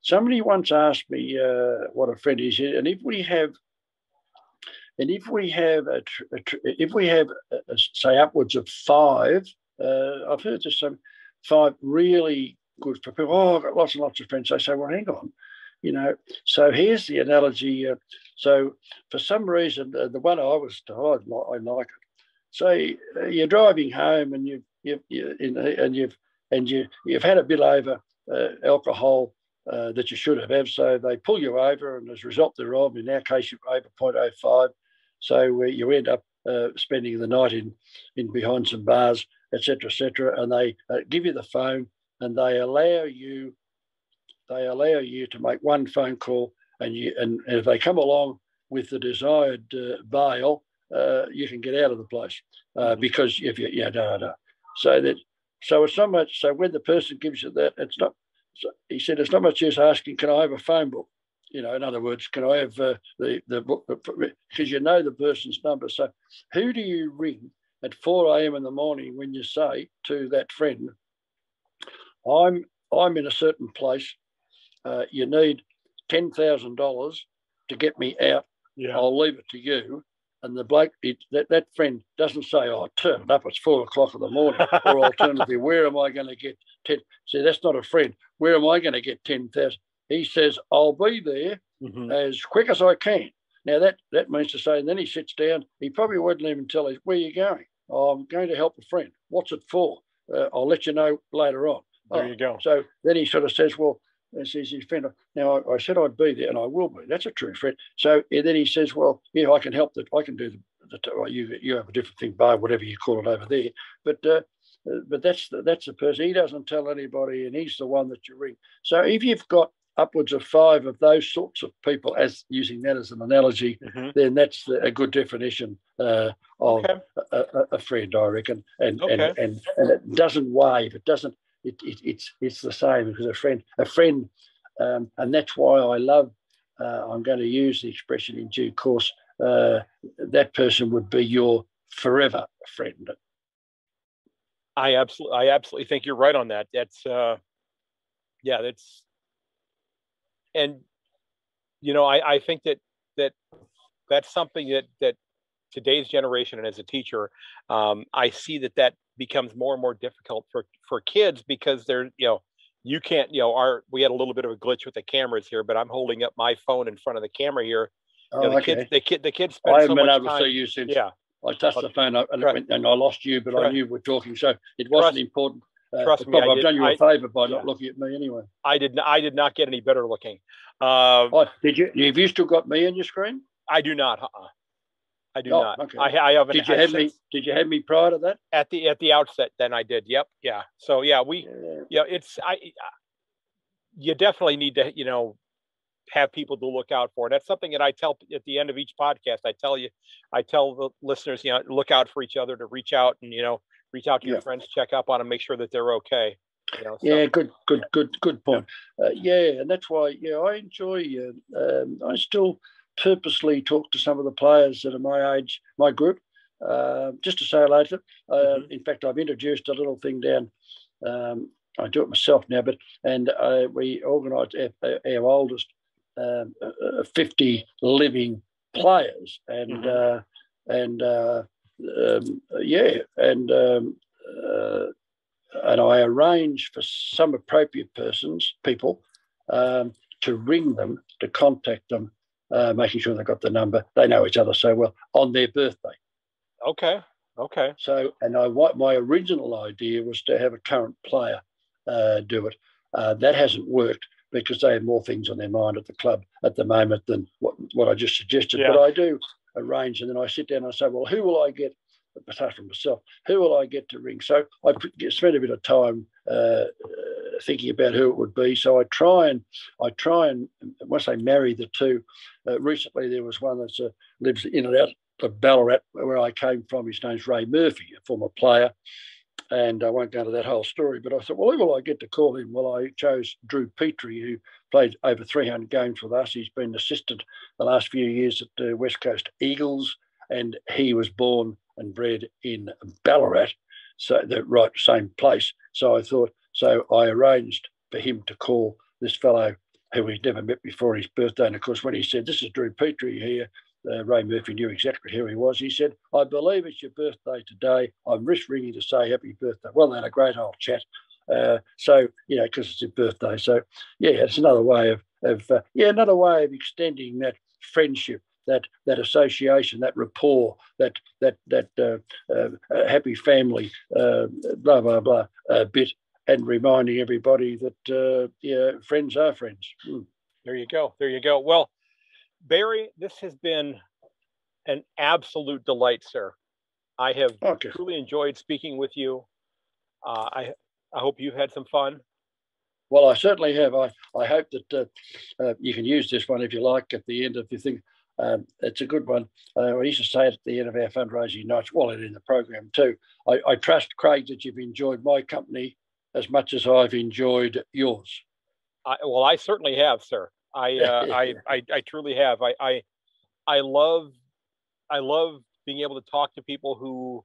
Somebody once asked me uh, what a friend is, and if we have and if we have a, a if we have a, uh, say upwards of five, uh, I've heard this some five really good for people. Oh, I've got lots and lots of friends. They say, well, hang on, you know. So here's the analogy. Uh, so for some reason, uh, the one I was told, I like it. Say uh, you're driving home and you've, you, and you've and you you've had a bit over uh, alcohol uh, that you should have had. So they pull you over, and as a result thereof, in our case, you're over 0.05. So uh, you end up uh, spending the night in, in behind some bars, etc., etc. And they uh, give you the phone, and they allow you they allow you to make one phone call, and you and, and if they come along with the desired uh, bail, uh, you can get out of the place uh, mm-hmm. because if you yeah da da. So that so it's not much. So when the person gives you that, it's not. So he said it's not much use asking, "Can I have a phone book?" You know, in other words, can I have uh, the the book because you know the person's number. So, who do you ring at four a.m. in the morning when you say to that friend, "I'm I'm in a certain place. Uh, you need ten thousand dollars to get me out. Yeah. I'll leave it to you." And the bloke, it, that, that friend doesn't say, "Oh, turn up. It's four o'clock in the morning." or alternatively, where am I going to get ten? See, that's not a friend. Where am I going to get ten thousand? He says, I'll be there mm-hmm. as quick as I can. Now, that, that means to say, and then he sits down, he probably wouldn't even tell us, Where you going? Oh, I'm going to help a friend. What's it for? Uh, I'll let you know later on. There oh, you go. So then he sort of says, Well, this is his friend. Now, I, I, said I'd be there, and I will be. That's a true friend. So then he says, Well, yeah, I can help that. I can do the, the well, you, you have a different thing, bar, whatever you call it over there. But uh, but that's the, that's the person. He doesn't tell anybody, and he's the one that you ring. So if you've got upwards of five of those sorts of people, as using that as an analogy, mm-hmm. then that's a good definition uh, of okay. a, a, friend, I reckon. And, okay. and, and and it doesn't wave. It doesn't. It, it, it's it's the same because a friend, a friend, um, and that's why I love. Uh, I'm going to use the expression in due course. Uh, that person would be your forever friend. I absolutely, I absolutely think you're right on that. That's, uh, yeah, that's and you know, I, I think that that that's something that that today's generation and as a teacher, um, I see that that becomes more and more difficult for for kids because they're you know you can't you know our we had a little bit of a glitch with the cameras here, but I'm holding up my phone in front of the camera here. Oh, you know, the okay. kids, the kid, the kids spend I haven't so been able time, to see you since. Yeah, I touched the phone and, and I lost you, but I knew we're talking, so it wasn't Trust, important. Uh, Trust me, I've did, done you a favour by yeah. not looking at me anyway. I did. Not, I did not get any better looking. Uh, oh, did you? Have you still got me on your screen? I do not. Uh-uh. I do oh, not. Okay. I, I haven't. Did you have me? Did you have me prior to that? At the at the outset, then I did. Yep. Yeah. So yeah, we. Yeah. yeah it's I. You definitely need to you know have people to look out for. And that's something that I tell at the end of each podcast. I tell you, I tell the listeners, you know, look out for each other to reach out and you know reach out to yeah. your friends, check up on them, make sure that they're okay. You know, yeah, good, good, good, good point. Yeah, uh, yeah and that's why, yeah, I enjoy. Uh, um, I still purposely talk to some of the players that are my age, my group, uh, just to say hello to them. Uh, mm-hmm. In fact, I've introduced a little thing down. Um, I do it myself now, but and uh, we organised our, our, oldest um, uh, 50 living players, and mm-hmm. and um, yeah, and um, uh, and I arrange for some appropriate persons, people, um, to ring them, to contact them, uh, making sure they've got the number. They know each other so well on their birthday. Okay. Okay. So, and I my original idea was to have a current player uh, do it. Uh, that hasn't worked, because they have more things on their mind at the club at the moment than what, what I just suggested. Yeah. But I do arrange, and then I sit down and I say, well, who will I get? Apart from myself, who will I get to ring? So I spend a bit of time uh, thinking about who it would be. So I try and I try and once I marry the two. Uh, recently, there was one that uh, lives in and out of Ballarat, where I came from. His name's Ray Murphy, a former player, and I won't go into that whole story, but I thought, well, who will I get to call him? Well, I chose Drew Petrie, who played over 300 games with us. He's been assistant the last few years at the West Coast Eagles, and he was born and bred in Ballarat, so the right same place. So I thought, so I arranged for him to call this fellow who we'd never met before his birthday. And of course, when he said, This is Drew Petrie here, uh, Ray Murphy knew exactly who he was. He said, I believe it's your birthday today. I'm risk ringing to say happy birthday. Well, they had a great old chat. Uh, so, you know, because it's your birthday. So, yeah, it's another way of, of uh, yeah, another way of extending that friendship, that that association, that rapport, that that that uh, uh, happy family, uh, blah blah blah bit, and reminding everybody that yeah, friends are friends. Mm. There you go. There you go. Well, Barry, this has been an absolute delight, sir. I have okay. truly enjoyed speaking with you. Uh, I I hope you've had some fun. Well, I certainly have. I, I hope that uh, uh, you can use this one if you like at the end if you think Um, it's a good one. Uh, I used to say it at the end of our fundraising nights, well, and in the program too. I, I trust, Craig, that you've enjoyed my company as much as I've enjoyed yours. I, well, I certainly have, sir. I, uh, I, I, I truly have. I, I, I love, I love being able to talk to people who,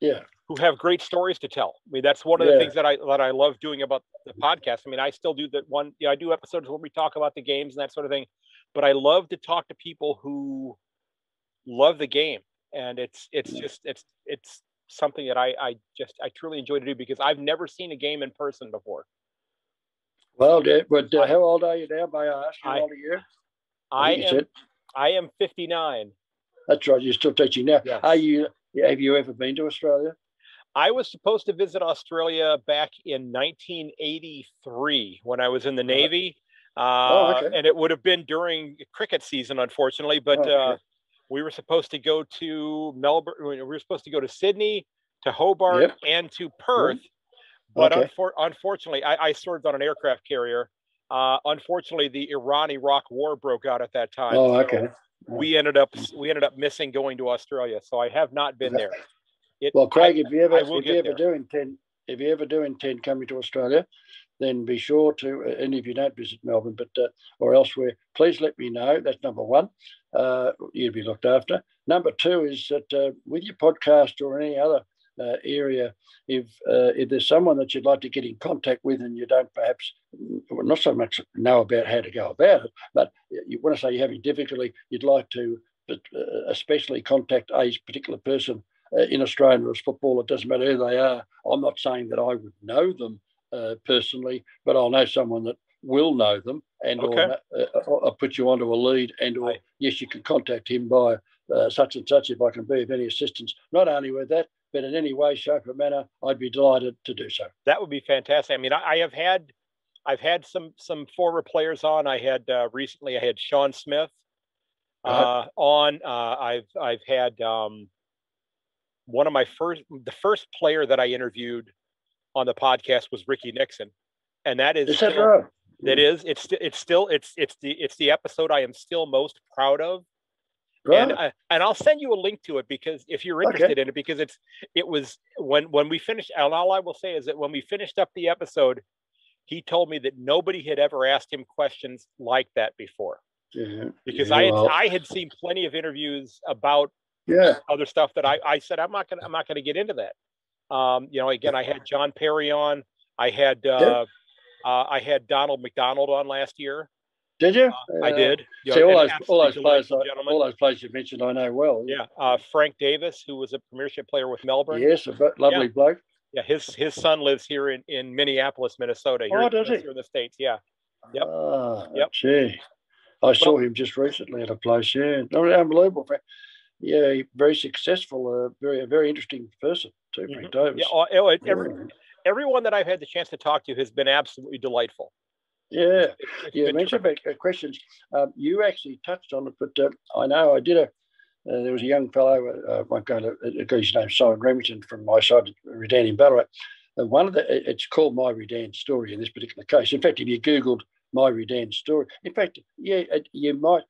yeah, who have great stories to tell. I mean, that's one of the yeah. things that I that I love doing about the podcast. I mean, I still do that one. You know, I do episodes where we talk about the games and that sort of thing, but I love to talk to people who love the game, and it's it's yeah. just it's it's something that I I just I truly enjoy to do because I've never seen a game in person before. Well, but uh, how old are you now? May I ask? How I, old are you? I, am. I am 59. That's right. You're still teaching now. Yes. Are you? Have you ever been to Australia? I was supposed to visit Australia back in 1983 when I was in the Navy. Uh, oh, okay. And it would have been during cricket season, unfortunately. But oh, okay. uh, we were supposed to go to Melbourne. We were supposed to go to Sydney, to Hobart, yep. and to Perth. But okay. unfor- unfortunately, I, I, served on an aircraft carrier. Uh, unfortunately, the Iran-Iraq War broke out at that time. Oh, okay. So we ended up we ended up missing going to Australia, so I have not been there. It, well, Craig, I, if you ever if you ever there. do intend if you ever do intend coming to Australia, then be sure to, and if you don't visit Melbourne, but uh, or elsewhere, please let me know. That's number one. Uh, you'd be looked after. Number two is that uh, with your podcast or any other uh, area. If uh, if there's someone that you'd like to get in contact with and you don't perhaps well, not so much know about how to go about it, but you want to say you're having difficulty, you'd like to, but uh, especially contact a particular person uh, in Australia as football. It doesn't matter who they are. I'm not saying that I would know them uh, personally, but I'll know someone that will know them and okay. or, uh, I'll put you onto a lead and or yes you can contact him by uh, such and such if I can be of any assistance. Not only with that, but in any way, shape, or manner, I'd be delighted to do so. That would be fantastic. I mean, I, I have had, I've had some some former players on. I had uh, recently, I had Sean Smith uh, on. Uh, I've I've had um, one of my first, the first player that I interviewed on the podcast was Ricky Nixon, and that is, is that, still, that is it's it's still it's it's the it's the episode I am still most proud of Right. And I, and I'll send you a link to it because if you're interested okay. in it, because it's it was when when we finished. And all I will say is that when we finished up the episode, he told me that nobody had ever asked him questions like that before. Yeah. Because yeah, I had well. I had seen plenty of interviews about yeah other stuff that I I said I'm not gonna I'm not gonna get into that. Um, you know, again, I had John Perry on. I had uh, yeah. uh, I had Donald McDonald on last year. Did you? Uh, I did. You see, all those, all those players, all those players you mentioned, I know well. Yeah, uh, Frank Davis, who was a Premiership player with Melbourne. Yes, a lovely yeah. bloke. Yeah, his his son lives here in, in Minneapolis, Minnesota. Here, oh, does he? Here in the states, yeah. Yep. Ah, yep. Gee, I saw him just recently at a place. Yeah, unbelievable. Yeah, very successful. Uh, very, a very interesting person too, mm-hmm. Frank Davis. Yeah, oh, every, everyone that I've had the chance to talk to has been absolutely delightful. Yeah, you mentioned about uh, questions. Um, you actually touched on it, but uh, I know I did a. Uh, there was a young fellow, uh, I won't go into his name, Simon Remington from my side, Redan in Ballarat. Uh, one of the, it's called My Redan Story in this particular case. In fact, if you Googled My Redan Story, in fact, yeah, you might,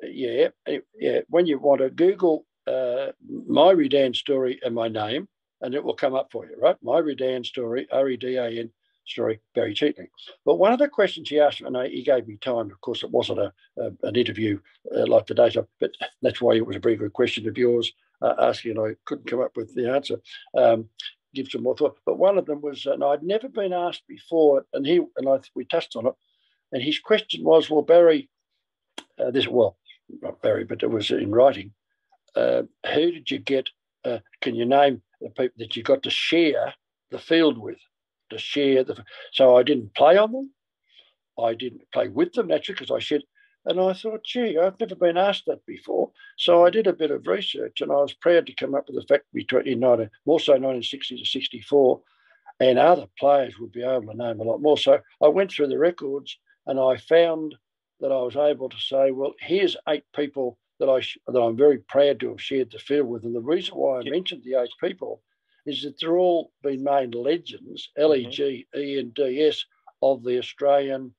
yeah, yeah, when you want to Google uh, My Redan Story and my name, and it will come up for you, right? My Redan Story, R E D A N story Barry Cheatley. But one of the questions he asked, and he gave me time, of course, it wasn't a, a an interview uh, like today's, but that's why it was a very good question of yours uh, asking, and I couldn't come up with the answer. Um, give some more thought. But one of them was, and I'd never been asked before, and he and I we touched on it, and his question was, well, Barry, uh, this well, not Barry, but it was in writing. Uh, who did you get? Uh, can you name the people that you got to share the field with? To share the. So I didn't play on them. I didn't play with them naturally because I said, and I thought, gee, I've never been asked that before. So I did a bit of research, and I was proud to come up with the fact between in 19, more so 1960 to 64, and other players would be able to name a lot more. So I went through the records, and I found that I was able to say, well, here's eight people that I that I'm very proud to have shared the field with, and the reason why I mentioned the eight people is that they're all been made legends, L E G E N D S, of the Australian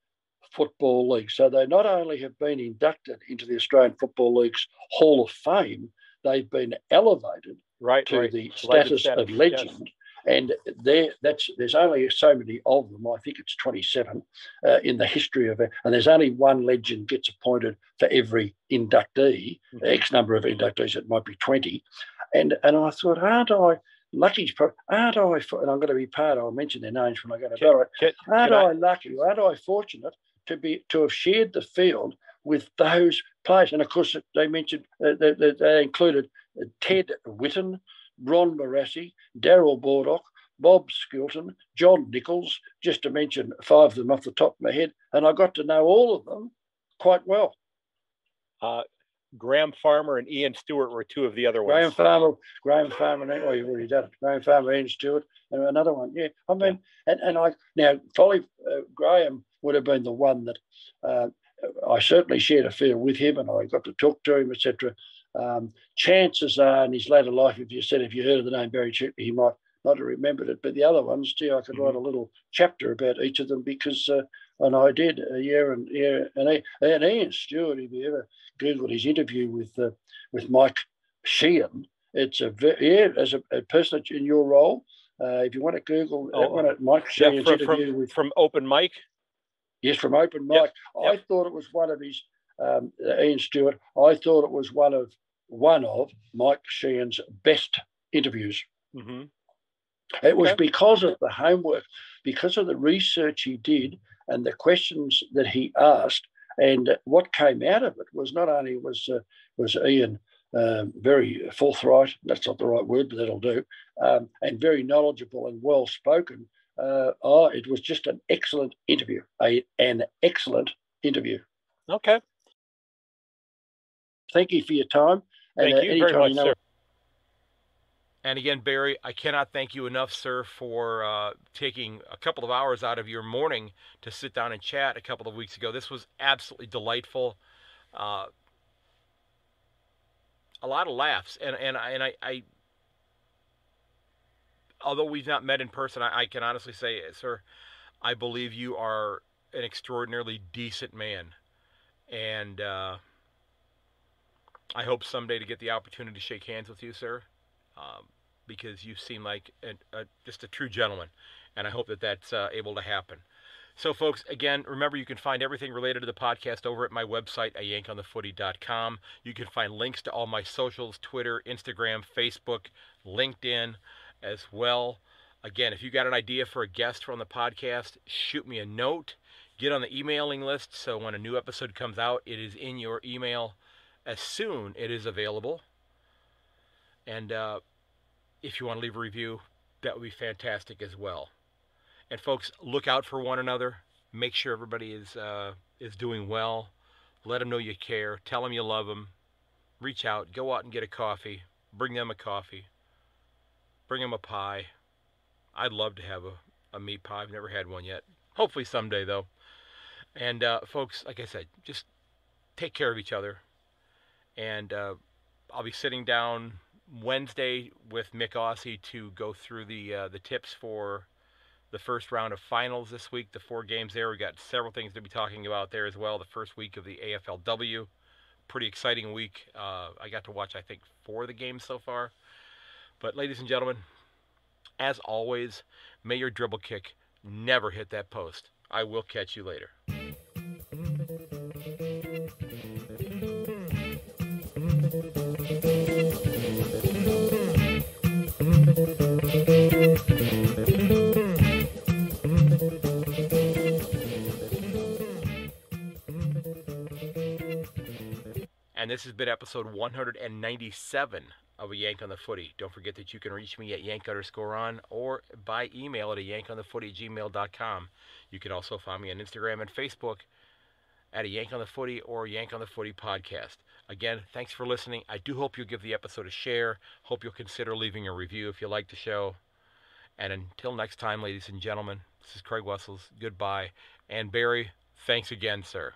Football League. So they not only have been inducted into the Australian Football League's Hall of Fame, they've been elevated right, to right. the status, status, of legend. Yes. And there, that's there's only so many of them. I think it's 27 uh, in the history of it, and there's only one legend gets appointed for every inductee. Mm-hmm. X number of inductees, it might be 20. And and I thought, aren't I? Lucky's pro- aren't I? And I'm going to be part. I'll mention their names when I go to Ballarat. Aren't I, I lucky? Aren't I fortunate to be to have shared the field with those players? And of course, they mentioned uh, they, they, included uh, Ted Whitten, Ron Barassi, Darrel Baldock, Bob Skilton, John Nicholls, just to mention five of them off the top of my head. And I got to know all of them quite well. Uh, Graham Farmer and Ian Stewart were two of the other ones. Graham. Farmer, Graham Farmer, oh, you've already done it. Graham Farmer, Ian Stewart, and another one. Yeah, I mean, yeah. and, and I now Polly uh, Graham would have been the one that uh, I certainly shared a field with him, and I got to talk to him, etc. Um, chances are in his later life, if you said if you heard of the name Barry Cheatley, he might not have remembered it. But the other ones, gee, I could mm-hmm. write a little chapter about each of them because, uh, and I did, uh, yeah, and yeah, and, and Ian Stewart, if you ever Googled his interview with uh, with Mike Sheehan. It's a very, yeah, as a, a person in your role, uh, if you want to Google uh, oh, uh, Mike Sheehan's from, interview from, with from Open Mike. Yes, from Open Mike. Yep, I thought it was one of his um, Ian Stewart. I thought it was one of one of Mike Sheehan's best interviews. Mm-hmm. It was okay. because of the homework, because of the research he did, and the questions that he asked and what came out of it was not only was uh, was Ian um, very forthright, that's not the right word, but that'll do, um, and very knowledgeable and well spoken. Uh, oh, it was just an excellent interview, a, an excellent interview. Okay. Thank you for your time. Thank and, uh, you very much, you know, sir. And again, Barry, I cannot thank you enough, sir, for uh, taking a couple of hours out of your morning to sit down and chat a couple of weeks ago. This was absolutely delightful. Uh, a lot of laughs, and and and I, I although we've not met in person, I, I, can honestly say, sir, I believe you are an extraordinarily decent man, and uh, I hope someday to get the opportunity to shake hands with you, sir um, because you seem like a, a, just a true gentleman, and I hope that that's uh, able to happen. So, folks, again, remember you can find everything related to the podcast over at my website at yankonthefooty.com. You can find links to all my socials Twitter, Instagram, Facebook, LinkedIn as well. Again, if you got an idea for a guest from the podcast, shoot me a note. Get on the emailing list so when a new episode comes out, it is in your email as soon as it is available. And uh, if you want to leave a review, that would be fantastic as well. And folks, look out for one another. Make sure everybody is uh, is doing well. Let them know you care. Tell them you love them. Reach out. Go out and get a coffee. Bring them a coffee. Bring them a pie. I'd love to have a, a meat pie. I've never had one yet. Hopefully someday though. And uh, folks, like I said, just take care of each other. And uh, I'll be sitting down Wednesday with Mick Aussie to go through the uh, the tips for the first round of finals this week. The four games there. We got several things to be talking about there as well. The first week of the AFLW, pretty exciting week. Uh, I got to watch I think four of the games so far. But ladies and gentlemen, as always, may your dribble kick never hit that post. I will catch you later. And this has been episode 197 of a Yank on the Footy. Don't forget that you can reach me at yank underscore on or by email at a yankonthefooty gmail.com. You can also find me on Instagram and Facebook at a Yank on the Footy or Yank on the Footy podcast. Again, thanks for listening. I do hope you'll give the episode a share. Hope you'll consider leaving a review if you like the show. And until next time, ladies and gentlemen, this is Craig Wessels. Goodbye. And Barry, thanks again, sir.